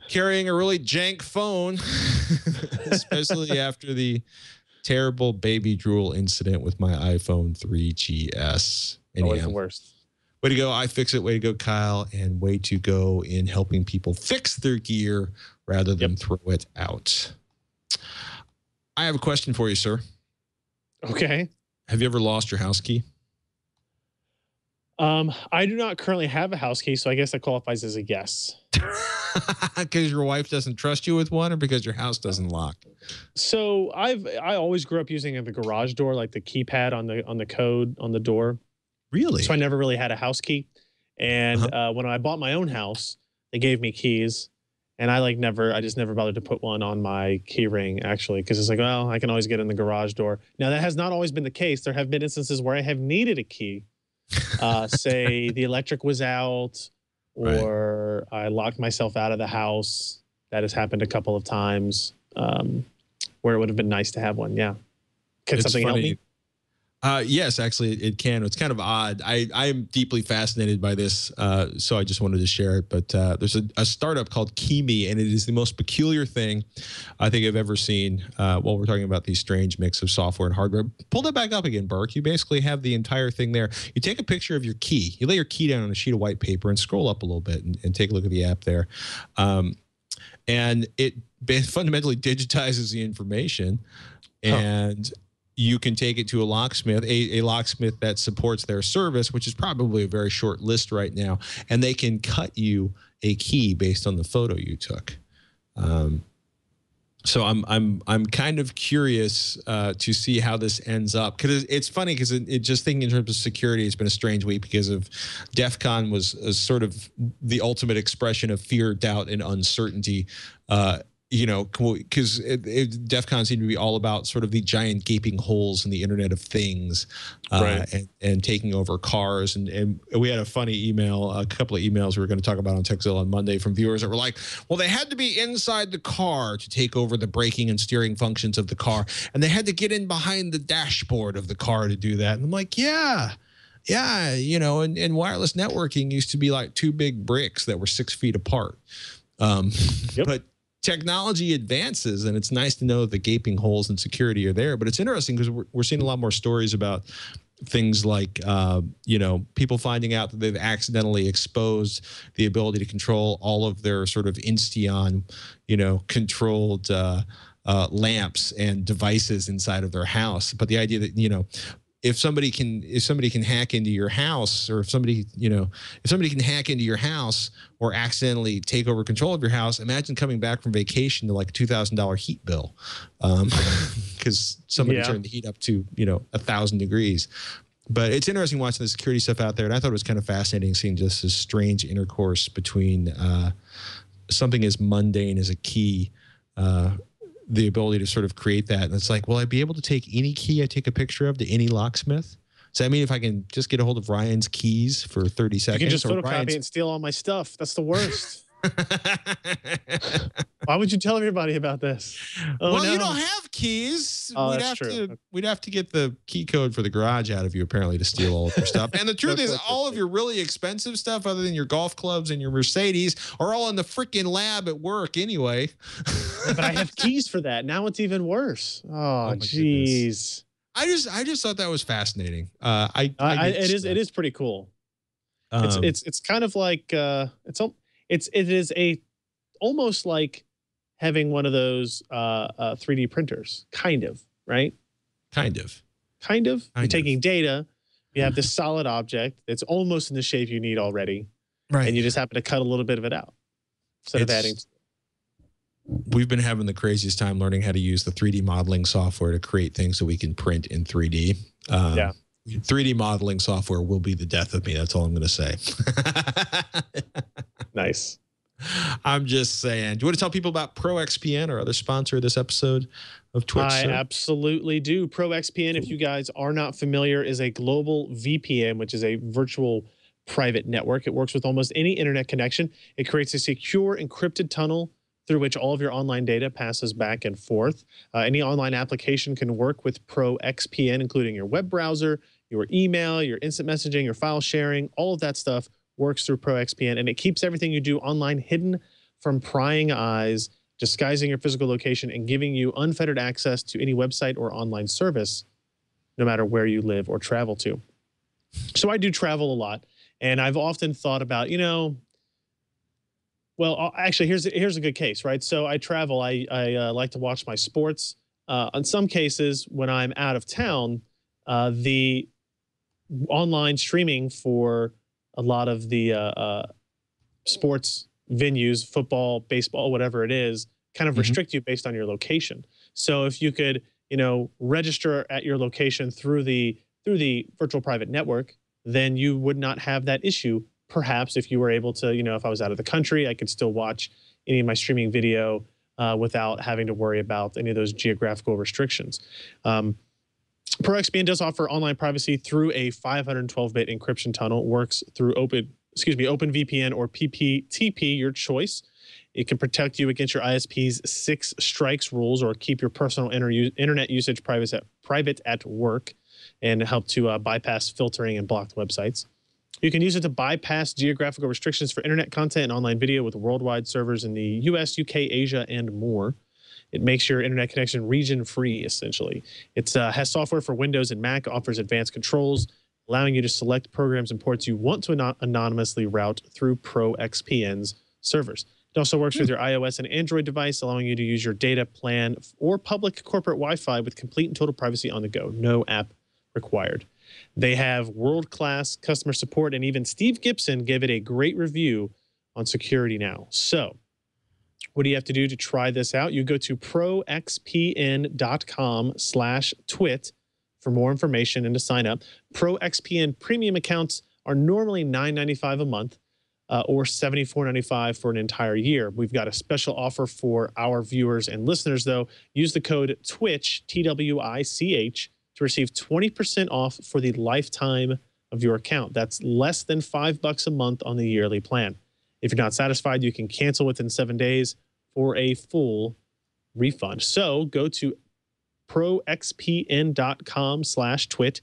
carrying a really jank phone, especially after the terrible baby drool incident with my iPhone 3GS. Always the worst. way to go, iFixit. Way to go, Kyle, and way to go in helping people fix their gear rather than throw it out. I have a question for you, sir. Okay. Have you ever lost your house key? Um, I do not currently have a house key, so I guess that qualifies as a yes. Because your wife doesn't trust you with one, or because your house doesn't lock? So I've I always grew up using the garage door, like the keypad on the on the code on the door. Really? So I never really had a house key. And Uh-huh. uh, when I bought my own house, they gave me keys, and I like never, I just never bothered to put one on my key ring actually, because it's like, well, I can always get in the garage door. Now that has not always been the case. There have been instances where I have needed a key. Uh, say the electric was out, Right. or I locked myself out of the house. That has happened a couple of times. Um, where it would have been nice to have one. Yeah. Can It's something help me? Uh, yes, actually, it can. It's kind of odd. I I am deeply fascinated by this, uh, so I just wanted to share it. But uh, there's a, a startup called KeyMe, and it is the most peculiar thing I think I've ever seen. Uh, while we're talking about these strange mix of software and hardware, pull that back up again, Burke. You basically have the entire thing there. You take a picture of your key. You lay your key down on a sheet of white paper and scroll up a little bit and, and take a look at the app there. Um, and it fundamentally digitizes the information Huh. and you can take it to a locksmith a, a locksmith that supports their service which is probably a very short list right now and they can cut you a key based on the photo you took um, so I'm I'm I'm kind of curious uh, to see how this ends up because it's funny because it, it just thinking in terms of security, it's been a strange week because of DEF CON was a sort of the ultimate expression of fear, doubt, and uncertainty. Uh, you know, because it, it, DEF CON seemed to be all about sort of the giant gaping holes in the Internet of Things, uh, Right. and, and taking over cars. And, and we had a funny email, a couple of emails we were going to talk about on TechZilla on Monday from viewers that were like, well, they had to be inside the car to take over the braking and steering functions of the car. And they had to get in behind the dashboard of the car to do that. And I'm like, yeah. Yeah, you know, and, and wireless networking used to be like two big bricks that were six feet apart. Um, Yep. But technology advances, and it's nice to know the gaping holes in security are there. But it's interesting because we're, we're seeing a lot more stories about things like uh, you know people finding out that they've accidentally exposed the ability to control all of their sort of Insteon, you know, controlled uh, uh, lamps and devices inside of their house. But the idea that you know if somebody can if somebody can hack into your house or if somebody you know if somebody can hack into your house or accidentally take over control of your house imagine coming back from vacation to like a $2000 heat bill because um, somebody Yeah. turned the heat up to you know a thousand degrees but it's interesting watching the security stuff out there and i thought it was kind of fascinating seeing just this strange intercourse between uh, something as mundane as a key uh, the ability to sort of create that. And it's like, will I be able to take any key I take a picture of to any locksmith? So I mean, if I can just get a hold of Ryan's keys for 30 seconds, You can just photocopy it and steal all my stuff. That's the worst. Why would you tell everybody about this? Oh, well, you don't have keys. Oh, we'd have true. to we'd have to get the key code for the garage out of you apparently to steal all of your stuff. And the truth is, all of your really expensive stuff, other than your golf clubs and your Mercedes, are all in the freaking lab at work anyway. but I have keys for that. Now it's even worse. Oh, goodness. jeez. I just I just thought that was fascinating. Uh, I, I, I, it is. stuff. It is pretty cool. It's Um, it's it's kind of like uh, it's it's it is a almost like having one of those uh, uh, 3D printers, kind of right, kind of. kind of. You're Kind of. taking data. You have this solid object that's almost in the shape you need already, Right. and you just happen to cut a little bit of it out instead of It's- adding. we've been having the craziest time learning how to use the 3D modeling software to create things that we can print in 3D. Um, Yeah. 3D modeling software will be the death of me. That's all I'm going to say. Nice. I'm just saying. Do you want to tell people about ProXPN, our other sponsor of this episode of TWiCH? I sir? absolutely do. ProXPN, if you guys are not familiar, is a global VPN, which is a virtual private network. It works with almost any internet connection. It creates a secure encrypted tunnel through which all of your online data passes back and forth. Uh, any online application can work with ProXPN, including your web browser, your email, your instant messaging, your file sharing, all of that stuff works through ProXPN, and it keeps everything you do online hidden from prying eyes disguising your physical location and giving you unfettered access to any website or online service, no matter where you live or travel to. So I do travel a lot, and I've often thought about, you know, well, uh, actually, here's here's a good case, right? So I travel. I I uh, like to watch my sports. Uh, in some cases, when I'm out of town, uh, the online streaming for a lot of the uh, uh, sports venues, football, baseball, whatever it is, kind of Mhm. restrict you based on your location. So if you could, you know, register at your location through the through the virtual private network, then you would not have that issue. Perhaps if you were able to, you know, if I was out of the country, I could still watch any of my streaming video uh, without having to worry about any of those geographical restrictions. Um, ProXPN does offer online privacy through a 512-bit encryption tunnel. Works through Open, excuse me, OpenVPN or PPTP, your choice. It can protect you against your ISP's six strikes rules or keep your personal inter- internet usage private at, private at work and help to uh, bypass filtering and blocked websites. You can use it to bypass geographical restrictions for internet content and online video with worldwide servers in the US, UK, Asia, and more. It makes your internet connection region free, essentially. It uh, has software for Windows and Mac, offers advanced controls, allowing you to select programs and ports you want to anon- anonymously route through ProXPN's servers. It also works with your iOS and Android device, allowing you to use your data plan or public corporate Wi Fi with complete and total privacy on the go. No app required. They have world class customer support, and even Steve Gibson gave it a great review on Security Now. So, what do you have to do to try this out? You go to proxpn.com slash twit for more information and to sign up. ProXPN premium accounts are normally $9.95 a month uh, or $74.95 for an entire year. We've got a special offer for our viewers and listeners, though. Use the code TWICH, T W I C H, to receive 20% off for the lifetime of your account. That's less than five bucks a month on the yearly plan. If you're not satisfied, you can cancel within seven days for a full refund. So go to proxpn.com slash twit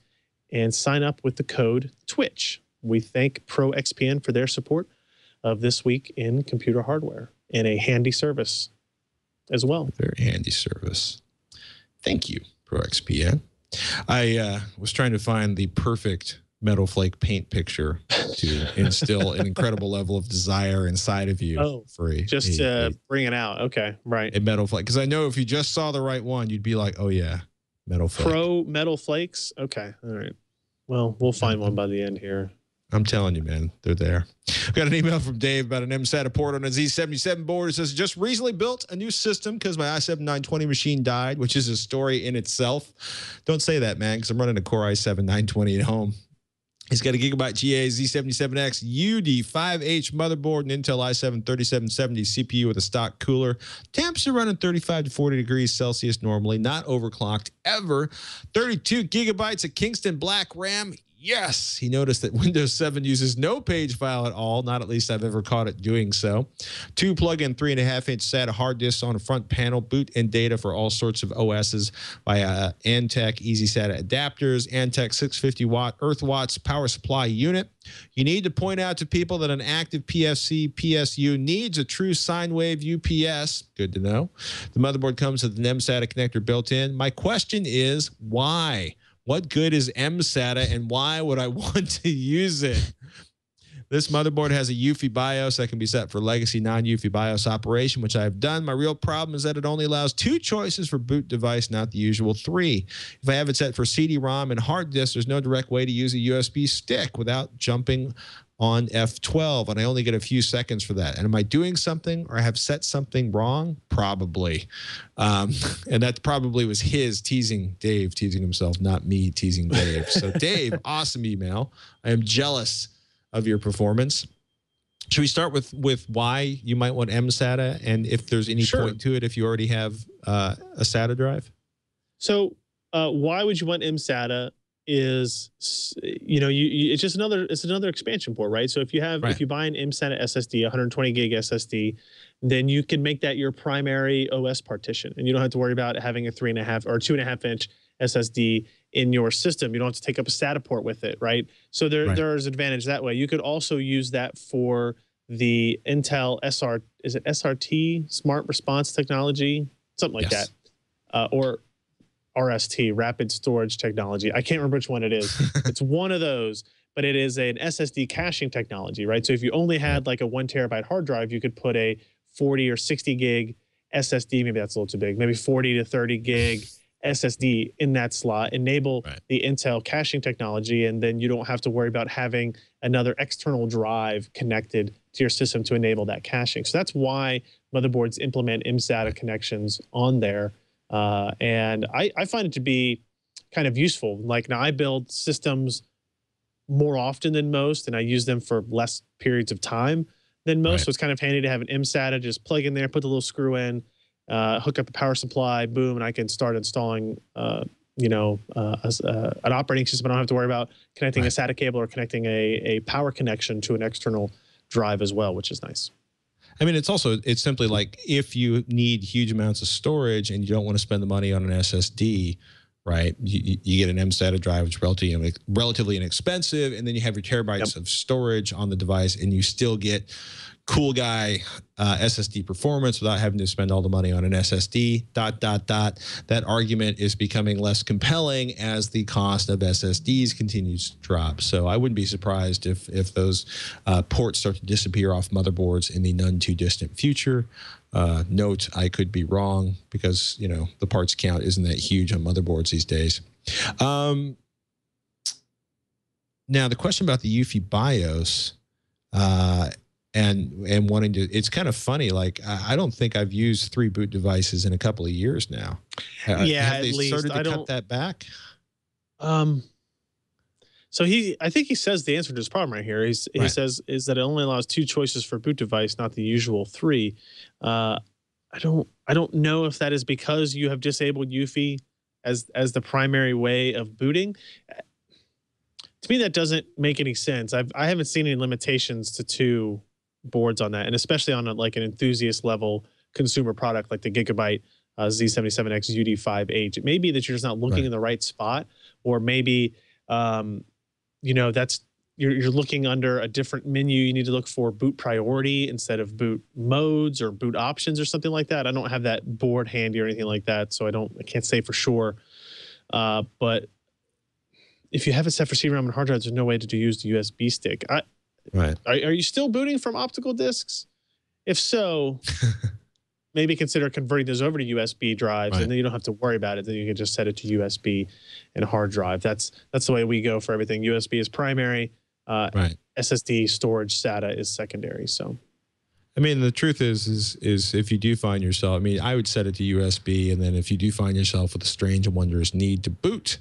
and sign up with the code TWICH. We thank ProXPN for their support of this week in computer hardware and a handy service as well. Very handy service. Thank you, ProXPN. I uh, was trying to find the perfect metal flake paint picture to instill an incredible level of desire inside of you Oh, a, Just a, uh, bring it out. Okay, right. a, a metal flake. Because I know if you just saw the right one, you'd be like, oh yeah, metal flake. Pro metal flakes. Okay, all right. Well, we'll find one by the end here. I'm telling you, man, they're there. We got an email from Dave about an MSATA port on a Z77 board. It says, just recently built a new system because my i7 920 machine died, which is a story in itself. Don't say that, man, because I'm running a Core i7 920 at home. He's got a Gigabyte GA Z77X UD5H motherboard, and Intel i7 3770 CPU with a stock cooler. Temps are running 35 to 40 degrees Celsius normally, not overclocked ever. 32 gigabytes of Kingston Black RAM. Yes, he noticed that Windows 7 uses no page file at all. Not at least I've ever caught it doing so. Two plug-in three and a half inch SATA hard disks on a front panel, boot and data for all sorts of OSs via uh, Antec Easy SATA adapters, Antec 650 watt Earth Watts power supply unit. You need to point out to people that an active PFC PSU needs a true sine wave UPS. Good to know. The motherboard comes with an MSATA connector built in. My question is why? What good is MSATA and why would I want to use it? This motherboard has a UEFI BIOS that can be set for legacy non-UEFI BIOS operation, which I have done. My real problem is that it only allows two choices for boot device, not the usual three. If I have it set for CD-ROM and hard disk, there's no direct way to use a USB stick without jumping on F12, and I only get a few seconds for that. And am I doing something or I have set something wrong? Probably. Um, and that probably was his teasing Dave, teasing himself, not me teasing Dave. So, Dave, awesome email. I am jealous of your performance. Should we start with with why you might want MSATA and if there's any Sure. point to it if you already have uh, a SATA drive? So, uh, why would you want MSATA? Is you know you, you it's just another it's another expansion port, right? So if you have Right. if you buy an MSATA SSD, 120 gig SSD, then you can make that your primary OS partition, and you don't have to worry about having a three and a half or two and a half inch SSD in your system. You don't have to take up a SATA port with it, right? So there Right. there's advantage that way. You could also use that for the Intel SR is it SRT Smart Response Technology, something like Yes. that, uh, or RST Rapid Storage Technology. I can't remember which one it is. it's one of those, but it is an SSD caching technology, right? So if you only had like a one terabyte hard drive, you could put a 40 or 60 gig SSD. Maybe that's a little too big. Maybe 40 to 30 gig SSD in that slot. Enable Right. the Intel caching technology, and then you don't have to worry about having another external drive connected to your system to enable that caching. So that's why motherboards implement MSATA connections on there. Uh, and I, I find it to be kind of useful. Like now, I build systems more often than most, and I use them for less periods of time than most. Right. So it's kind of handy to have an MSATA just plug in there, put the little screw in, uh, hook up a power supply, boom, and I can start installing. Uh, you know, uh, a uh, an operating system. I don't have to worry about connecting Right. a SATA cable or connecting a, a power connection to an external drive as well, which is nice. I mean, it's also it's simply like if you need huge amounts of storage and you don't want to spend the money on an SSD, right? You, you- you get an MSATA drive, which is relatively relatively inexpensive, and then you have your terabytes of storage on the device, and you still get cool guy uh, SSD performance without having to spend all the money on an SSD. Dot dot dot. That argument is becoming less compelling as the cost of SSDs continues to drop. So I wouldn't be surprised if if those uh, ports start to disappear off motherboards in the none too distant future. Uh, note I could be wrong because you know the parts count isn't that huge on motherboards these days. Um, now the question about the UEFI BIOS. Uh, and and wanting to it's kind of funny like i I don't think i've used three boot devices in a couple of years now Uh, Yeah, have at they least. started to I cut don't- that back Um, so he, I think he says the answer to this problem right here. He's, he says is that it only allows two choices for boot device, not the usual three. Uh, I don't, I don't know if that is because you have disabled UEFI as as the primary way of booting. To me, that doesn't make any sense. I've I haven't seen any limitations to two boards on that, and especially on a, like an enthusiast level consumer product like the Gigabyte uh, Z77X UD5H. It may be that you're just not looking Right. in the right spot, or maybe um, you know that's you're, you're looking under a different menu. You need to look for boot priority instead of boot modes or boot options or something like that. I don't have that board handy or anything like that, so I don't I can't say for sure. Uh, but if you have it set for CD-ROM and hard drives, there's no way to use the USB stick. I, Right. are, are you still booting from optical discs? If so, maybe consider converting those over to USB drives, Right. and then you don't have to worry about it. Then you can just set it to USB and hard drive. That's that's the way we go for everything. USB is primary. Uh, Right. SSD storage SATA is secondary. So I mean, the truth is, is, is if you do find yourself, I mean, I would set it to USB, and then if you do find yourself with a strange and wondrous need to boot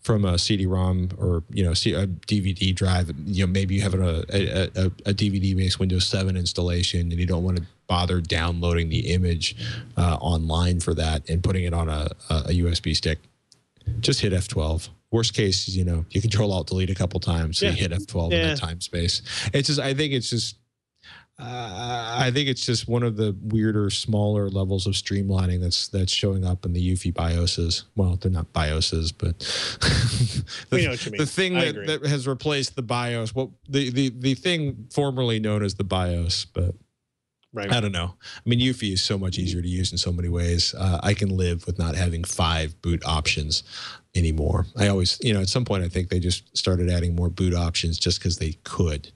from a CD-ROM or you know, a DVD drive, you know, maybe you have a a, a, a DVD-based Windows 7 installation, and you don't want to bother downloading the image uh, online for that and putting it on a, a USB stick. Just hit F12. Worst case, you know, you control alt delete a couple times, so Yeah. you hit F12 in Yeah. that time space. It's just, I think it's just uh, I think it's just one of the weirder, smaller levels of streamlining that's that's showing up in the UEFI BIOSes. Well, they're not BIOSes, but the, We know what you mean. the thing I that, agree. that has replaced the BIOS. Well, the, the the thing formerly known as the BIOS, but right. I don't know. I mean, UEFI is so much easier to use in so many ways. Uh, I can live with not having five boot options anymore. I always, you know, at some point, I think they just started adding more boot options just because they could.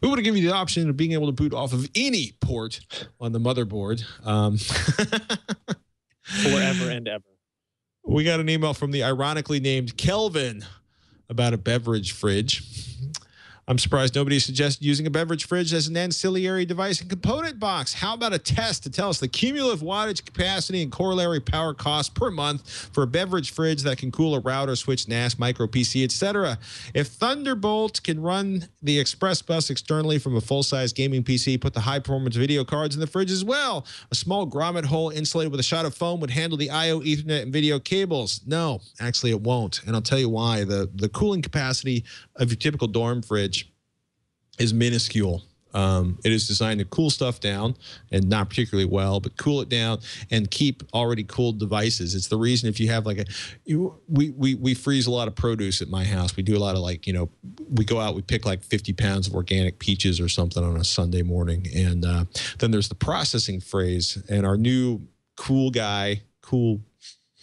We want to give you the option of being able to boot off of any port on the motherboard. Um, Forever and ever. we got an email from the ironically named Kelvin about a beverage fridge. I'm surprised nobody suggested using a beverage fridge as an ancillary device and component box. How about a test to tell us the cumulative wattage capacity and corollary power cost per month for a beverage fridge that can cool a router, switch, NAS, micro PC, etc. If Thunderbolt can run the Express bus externally from a full-size gaming PC, put the high-performance video cards in the fridge as well. A small grommet hole insulated with a shot of foam would handle the I/O, Ethernet, and video cables. No, actually, it won't, and I'll tell you why. the The cooling capacity of your typical dorm fridge is minuscule. Um, it is designed to cool stuff down and not particularly well, but cool it down and keep already cooled devices. It's the reason if you have like a, you, we, we, we freeze a lot of produce at my house. We do a lot of like, you know, we go out, we pick like 50 pounds of organic peaches or something on a Sunday morning. And uh, then there's the processing phrase. And our new cool guy, cool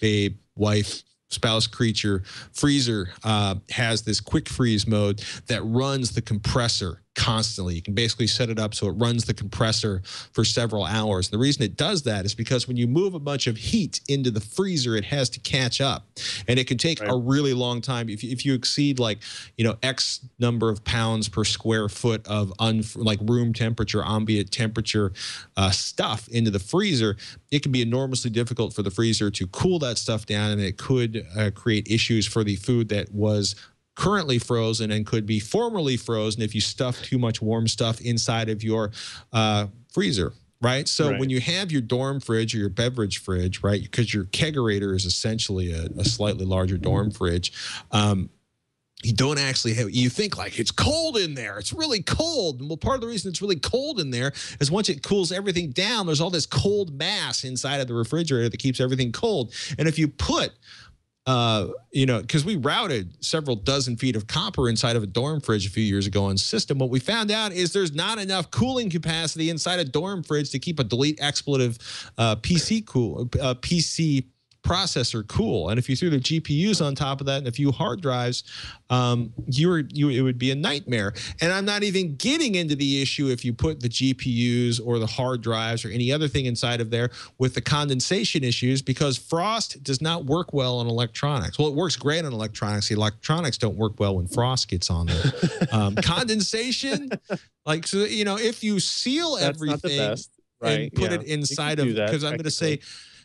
babe, wife, spouse creature freezer uh, has this quick freeze mode that runs the compressor constantly. You can basically set it up so it runs the compressor for several hours. The reason it does that is because when you move a bunch of heat into the freezer it has to catch up. And it can take Right. a really long time. If, if you exceed like you know x number of pounds per square foot of un, like room temperature ambient temperature uh, stuff into the freezer it can be enormously difficult for the freezer to cool that stuff down and it could uh, create issues for the food that was currently frozen and could be formerly frozen if you stuff too much warm stuff inside of your uh, freezer right? So Right. when you have your dorm fridge or your beverage fridge right because your kegerator is essentially a, a slightly larger dorm fridge um, you don't actually have you think like it's cold in there. It's really cold. Well part of the reason it's really cold in there is once it cools everything down there's all this cold mass inside of the refrigerator that keeps everything cold. And if you put uh, you know, because we routed several dozen feet of copper inside of a dorm fridge a few years ago on system. What we found out is there's not enough cooling capacity inside a dorm fridge to keep a delete expletive uh, PC cool uh, PC processor cool. And if you threw the GPUs on top of that and a few hard drives, um, you were you it would be a nightmare. And I'm not even getting into the issue if you put the GPUs or the hard drives or any other thing inside of there with the condensation issues because frost does not work well on electronics. Well, it works great on electronics. The electronics don't work well when frost gets on there. um, condensation, like so, you know, if you seal That's everything not the best. Right. and put yeah. it inside of that because I'm going to say.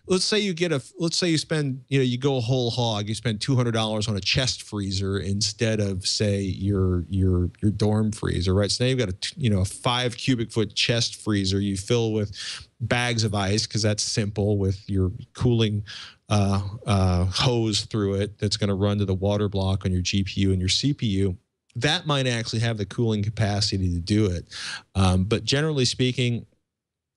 Let's say you get a let's say you spend you know you go a whole hog you spend two hundred dollars on a chest freezer instead of say your your your dorm freezer right? So now you've got a you know a five cubic foot chest freezer you fill with bags of ice because that's simple with your cooling uh, uh, hose through it that's going to run to the water block on your GPU and your CPU that might actually have the cooling capacity to do it. Um, but generally speaking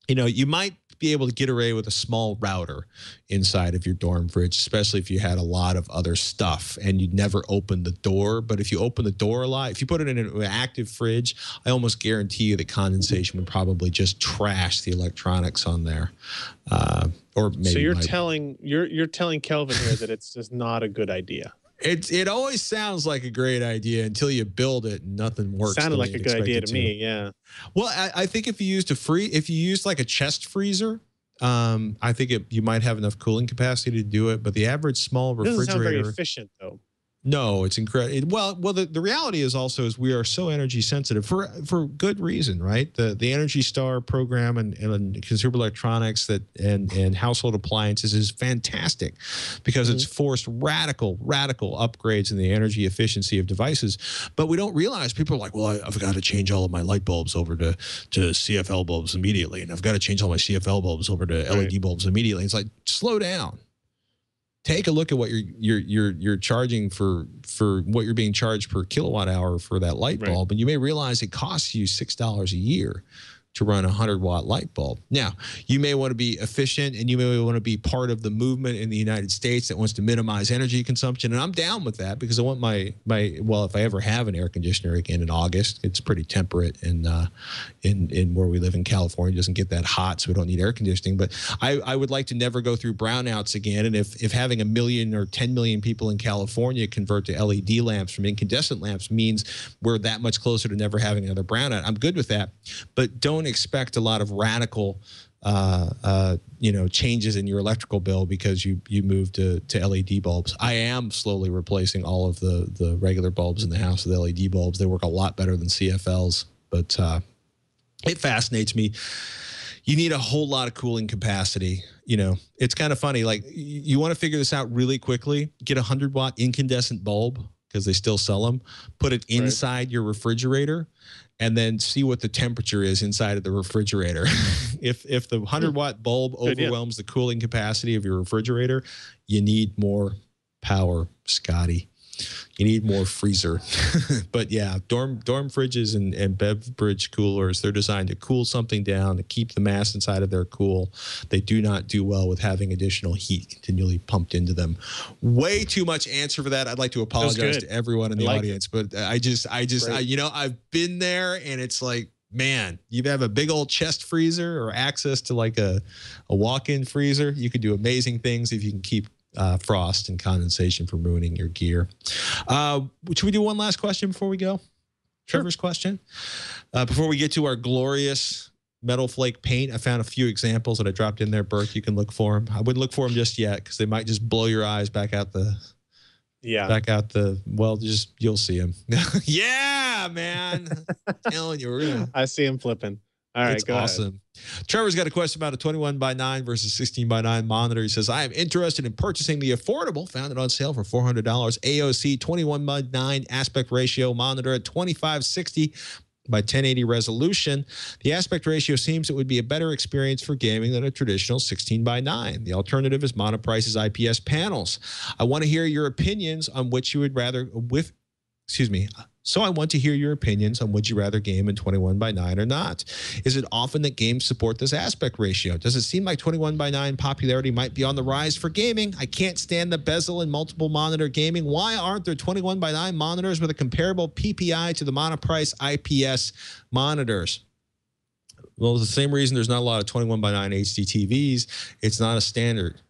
you know you might be able to get away with a small router inside of your dorm fridge, especially if you had a lot of other stuff and you'd never open the door. But if you open the door a lot, if you put it in an active fridge, I almost guarantee you that condensation would probably just trash the electronics on there. Uh, or maybe so you're telling you're you're telling Kelvin here that it's just not a good idea. It it always sounds like a great idea until you build it and nothing works. Sounded like a good idea it to me. Yeah. Well, I, I think if you used a free, if you used like a chest freezer, um, I think it, you might have enough cooling capacity to do it. But the average small It doesn't sound very efficient though. No, it's incredible. Well, well, the, the reality is also is we are so energy sensitive for for good reason, right? The the Energy Star program and, and consumer electronics that and and household appliances is fantastic because it's mm-hmm. forced radical radical upgrades in the energy efficiency of devices. But we don't realize people are like, well, I, I've got to change all of my light bulbs over to to CFL bulbs immediately, and I've got to change all my CFL bulbs over to LED bulbs immediately. It's like slow down take a look at what you're you're you're you're charging for for what you're being charged per kilowatt hour for that light Right. bulb and you may realize it costs you six dollars a year to run a 100 watt light bulb. Now, you may want to be efficient and you may want to be part of the movement in the United States that wants to minimize energy consumption. And I'm down with that because I want my, my well, if I ever have an air conditioner again in August, it's pretty temperate and uh, in, in where we live in California, it doesn't get that hot, so we don't need air conditioning. But I, I would like to never go through brownouts again. And if, if having a million or 10 million people in California convert to LED lamps from incandescent lamps means we're that much closer to never having another brownout, I'm good with that. But don't expect a lot of radical uh, uh, you know changes in your electrical bill because you you moved to, to LED bulbs. I am slowly replacing all of the the regular bulbs in the house with LED bulbs. They work a lot better than CFLs, but uh, it fascinates me. You need a whole lot of cooling capacity. You know, it's kind of funny. Like you want to figure this out really quickly. Get a hundred watt incandescent bulb because they still sell them. Put it Right. inside your refrigerator, and then see what the temperature is inside of the refrigerator. if if the hundred hmm. watt bulb overwhelms the cooling capacity of your refrigerator, you need more power, Scotty. You need more freezer. but yeah, dorm dorm fridges and, and beverage coolers, they're designed to cool something down, to keep the mass inside of there cool. They do not do well with having additional heat continually pumped into them. Way too much answer for that. I'd like to apologize to everyone in the liked audience, but I just I just I, you know, I've been there and it's like Man, you have a big old chest freezer or access to like a, a walk-in freezer. You could do amazing things if you can keep uh, frost and condensation from ruining your gear. Uh, should we do one last question before we go? Trevor's question. Uh, before we get to our glorious metal flake paint, I found a few examples that I dropped in there. Burke, you can look for them. I wouldn't look for them just yet because they might just blow your eyes back out the Yeah. back out the. Well, just you'll see them. yeah, man. telling you, we're gonna I see him flipping. All right, it's go ahead. awesome. Trevor's got a question about a 21 by 9 versus 16 by 9 monitor. He says, I am interested in purchasing the affordable, found it on sale for $400 AOC 21 by 9 aspect ratio monitor at 2560 by 1080 resolution. The aspect ratio seems it would be a better experience for gaming than a traditional 16 by 9. The alternative is Monoprice's IPS panels. I want to hear your opinions on which you would rather with excuse me. So I want to hear your opinions on would you rather game in 21 by 9 or not. Is it often that games support this aspect ratio? Does it seem like 21 by 9 popularity might be on the rise for gaming? I can't stand the bezel and multiple monitor gaming. Why aren't there 21 by 9 monitors with a comparable PPI to the Monoprice IPS monitors? Well, it's the same reason there's not a lot of 21 by 9 HD TVs. It's not a standard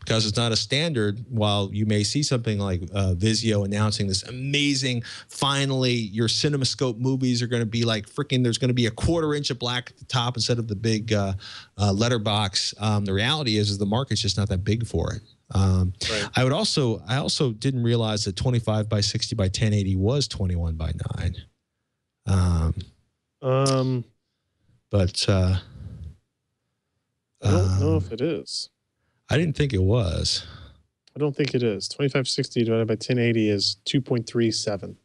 because it's not a standard. While you may see something like uh, Vizio announcing this amazing, finally, your CinemaScope movies are going to be like freaking. There's going to be a quarter inch of black at the top instead of the big uh, uh, letterbox. Um, the reality is, is the market's just not that big for it. Um, Right. I would also, I also didn't realize that 25 by 60 by 1080 was 21 by 9. Um, Um, but uh, I don't know um, if it is. I didn't think it was. I don't think it is. 2560 divided by 1080 is 2.37.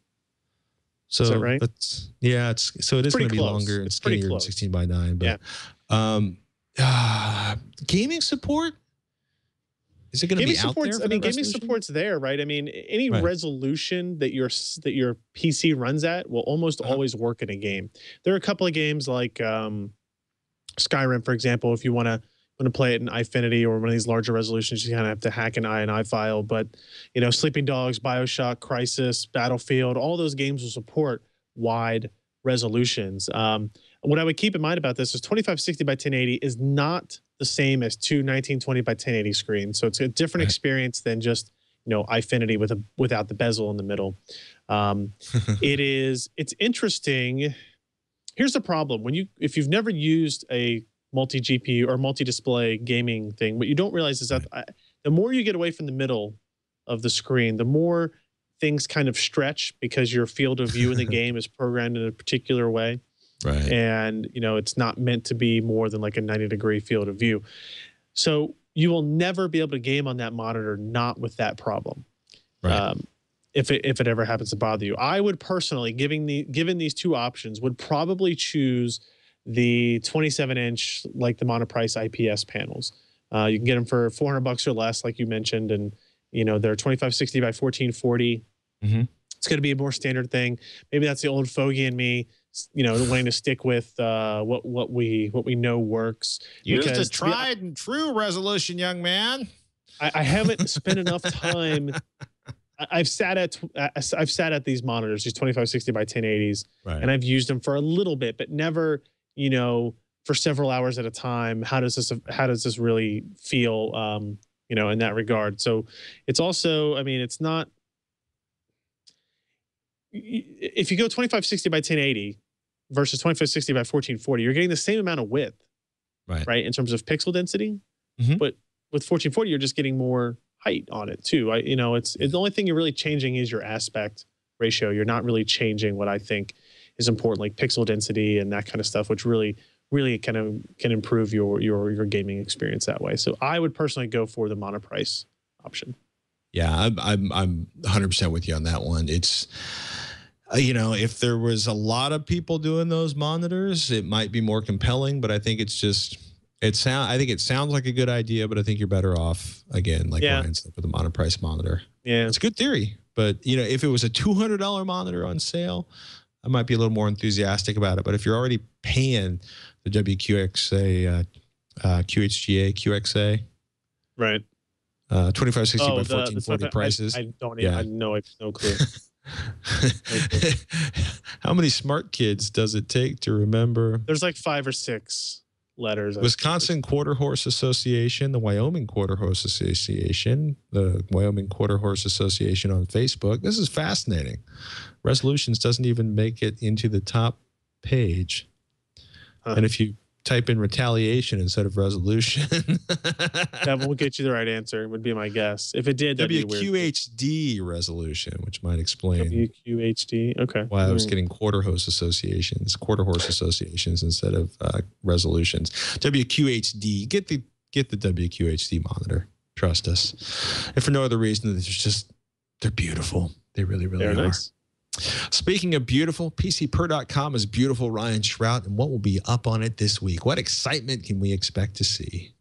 So that right? That's yeah. It's so it is going to be longer and It's pretty skinnier close. 16 by 9. But um, uh, gaming support is it going to be out supports. there? I mean, gaming support's there, right? I mean, any Right. resolution that your that your PC runs at will almost Uh-huh. always work in a game. There are a couple of games like um, Skyrim, for example, if you want to want to play it in Eyefinity or one of these larger resolutions, you kind of have to hack an INI file. But you know, Sleeping Dogs, Bioshock, Crysis, Battlefield, all those games will support wide resolutions. Um, what I would keep in mind about this is 2560 by 1080 is not the same as two 1920 by 1080 screens. So it's a different Right. experience than just you know Eyefinity with a without the bezel in the middle. Um, it is it's interesting. Here's the problem when you if you've never used a multi GPU or multi display gaming thing, what you don't realize is that I, the more you get away from the middle of the screen, the more things kind of stretch because your field of view in the game is programmed in a particular way. Right. and you know it's not meant to be more than like a 90 degree field of view. So you will never be able to game on that monitor not with that problem. Right. um, if it if it ever happens to bother you. I would personally giving the given these two options would probably choose the 27 inch like the monoprice ips panels uh, you can get them for 400 bucks or less like you mentioned and you know they're 2560 by 1440 Mhm. it's going to be a more standard thing maybe that's the old fogey in me you know wanting to stick with uh, what what we what we know works Use the tried and true resolution, young man. I, I haven't spent enough time. I- I've sat at I've sat at these monitors, these 2560 by 1080s, Right. and I've used them for a little bit, but never, you know, for several hours at a time. How does this how does this really feel? Um, you know, in that regard. So it's also, I mean, it's not. If you go 2560 by 1080 versus 2560 by 1440, you're getting the same amount of width, Right. right, in terms of pixel density. Mhm. But with 1440, you're just getting more height on it too. I, you know, it's, it's the only thing you're really changing is your aspect ratio. You're not really changing what I think is important, like pixel density and that kind of stuff, which really, really kind of can improve your your your gaming experience that way. So I would personally go for the monoprice option. Yeah, I'm I'm I'm 100% with you on that one. It's uh, you know, if there was a lot of people doing those monitors, it might be more compelling, but I think it's just it sound I think it sounds like a good idea, but I think you're better off again, like Yeah. Ryan said, with a monoprice monitor. Yeah. It's a good theory, but you know, if it was a $200 monitor on sale, I might be a little more enthusiastic about it. But if you're already paying the WQXA, uh, uh, QHGA, QXA, Right. uh, 2560 by Oh, the, the 1440 stuff I- prices. I, don't even, Yeah. I know I no clue. How many smart kids does it take to remember There's like five or six letters. Wisconsin Quarter Horse Association, the Wyoming Quarter Horse Association, the Wyoming Quarter Horse Association on Facebook? This is fascinating. Resolutions doesn't even make it into the top page. Huh. And if you type in retaliation instead of resolution, That won't get you the right answer. Would be my guess. If it did, that'd be weird. WQHD resolution, which might explain WQHD. Okay. why I was Mm. getting quarter horse associations, quarter horse associations instead of uh, resolutions. WQHD, get the get the WQHD monitor. Trust us. And for no other reason, it's just they're beautiful. They really, really They're are. nice. Speaking of beautiful, PCPer.com is beautiful Ryan Shrout, and what will be up on it this week? What excitement can we expect to see?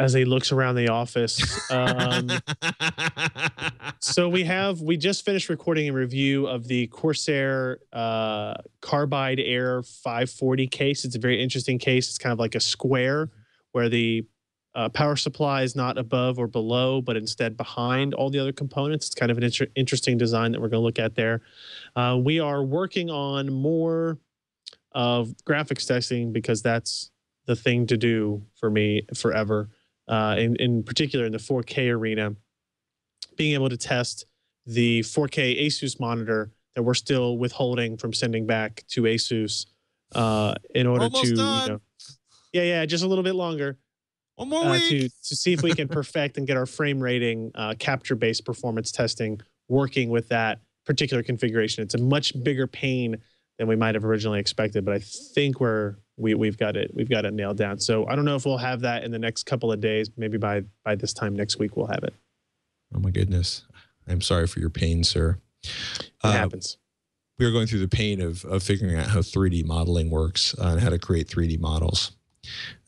As he looks around the office. Um, so we have we just finished recording a review of the Corsair uh, Carbide Air 540 case. It's a very interesting case. It's kind of like a square where the uh, power supply is not above or below, but instead behind all the other components. It's kind of an inter- interesting design that we're going to look at there. Uh, we are working on more of graphics testing because that's the thing to do for me forever. Uh, in, in particular, in the 4K arena, being able to test the 4K Asus monitor that we're still withholding from sending back to Asus uh, in order Almost to, done. you know, yeah, yeah, just a little bit longer One more uh, week. to to see if we can perfect and get our frame rating uh, capture based performance testing working with that particular configuration. It's a much bigger pain than we might have originally expected, but I think we're we we've got it we've got it nailed down. So I don't know if we'll have that in the next couple of days. Maybe by by this time next week we'll have it. oh my goodness. I'm sorry for your pain, sir. It Uh, happens. we were going through the pain of, of figuring out how 3D modeling works uh, and how to create 3D models.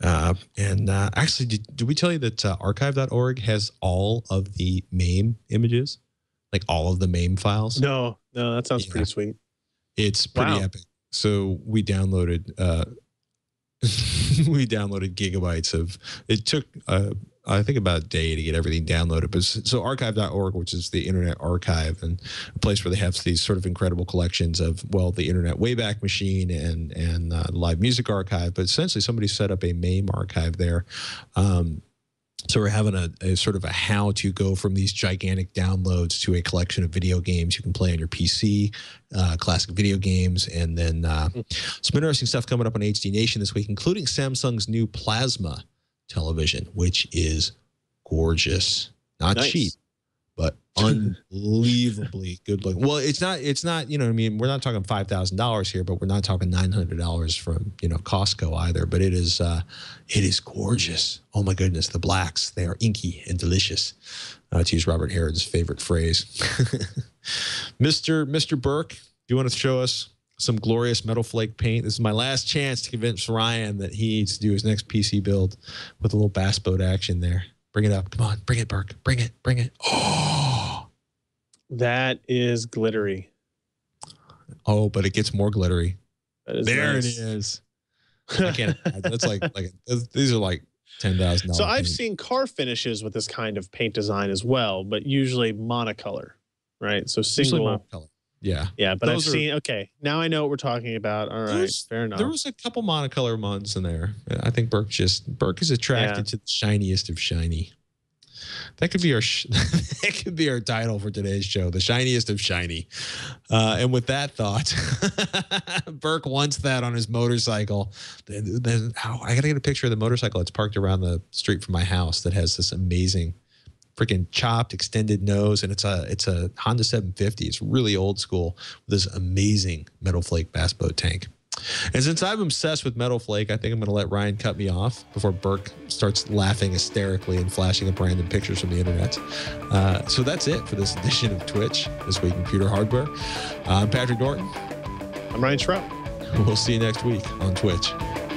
Uh, and uh, actually, did, did we tell you that uh, archive.org has all of the MAME images? Like all of the MAME files? No, no, that sounds Yeah. pretty sweet. It's pretty Wow. epic. So we downloaded uh, we downloaded gigabytes of. It took uh, I think about a day to get everything downloaded. But so archive.org, which is the Internet Archive and a place where they have these sort of incredible collections of, well, the Internet Wayback Machine and, and uh, Live Music Archive. But essentially, somebody set up a MAME archive there. Um, so we're having a, a, sort of a how to go from these gigantic downloads to a collection of video games you can play on your PC, uh, classic video games, and then uh, hmm. some interesting stuff coming up on HD Nation this week, including Samsung's new Plasma television, which is gorgeous. Not nice. cheap, but unbelievably good looking. Well, it's not. It's not. You know, I mean, we're not talking five thousand dollars here, but we're not talking nine hundred dollars from you know Costco either. But it is. uh It is gorgeous. Oh my goodness, the blacks they are inky and delicious. Uh, to use Robert Heron's favorite phrase, Mister Mister Burke. Do you want to show us some glorious metal flake paint. This is my last chance to convince Ryan that he needs to do his next PC build with a little bass boat action there. Bring it up. Come on. Bring it, Burke. Bring it. Bring it. Oh. That is glittery. Oh, but it gets more glittery. there nice. it is. I can't. That's like like these are like ten thousand. So I've paint. seen car finishes with this kind of paint design as well, but usually monocolor, right? So single. Monocolor. Yeah. Yeah, but Those I've are, seen okay. Now I know what we're talking about. All right, fair enough. There was a couple monocolor ones in there. I think Burke just Burke is attracted yeah. to the shiniest of shiny. That could be our sh- that could be our title for today's show, the shiniest of shiny. Uh, and with that thought, Burke wants that on his motorcycle. Then, then oh, I gotta get a picture of the motorcycle. It's parked around the street from my house that has this amazing freaking chopped extended nose and it's a it's a Honda 750 it's really old school with this amazing metal flake bass boat tank and since I'm obsessed with Metal Flake, I think I'm going to let Ryan cut me off before Burke starts laughing hysterically and flashing up random pictures from the internet. Uh, so that's it for this edition of TWiCH, This Week in Computer Hardware. I'm Patrick Norton. I'm Ryan Shrout. We'll see you next week on TWiCH.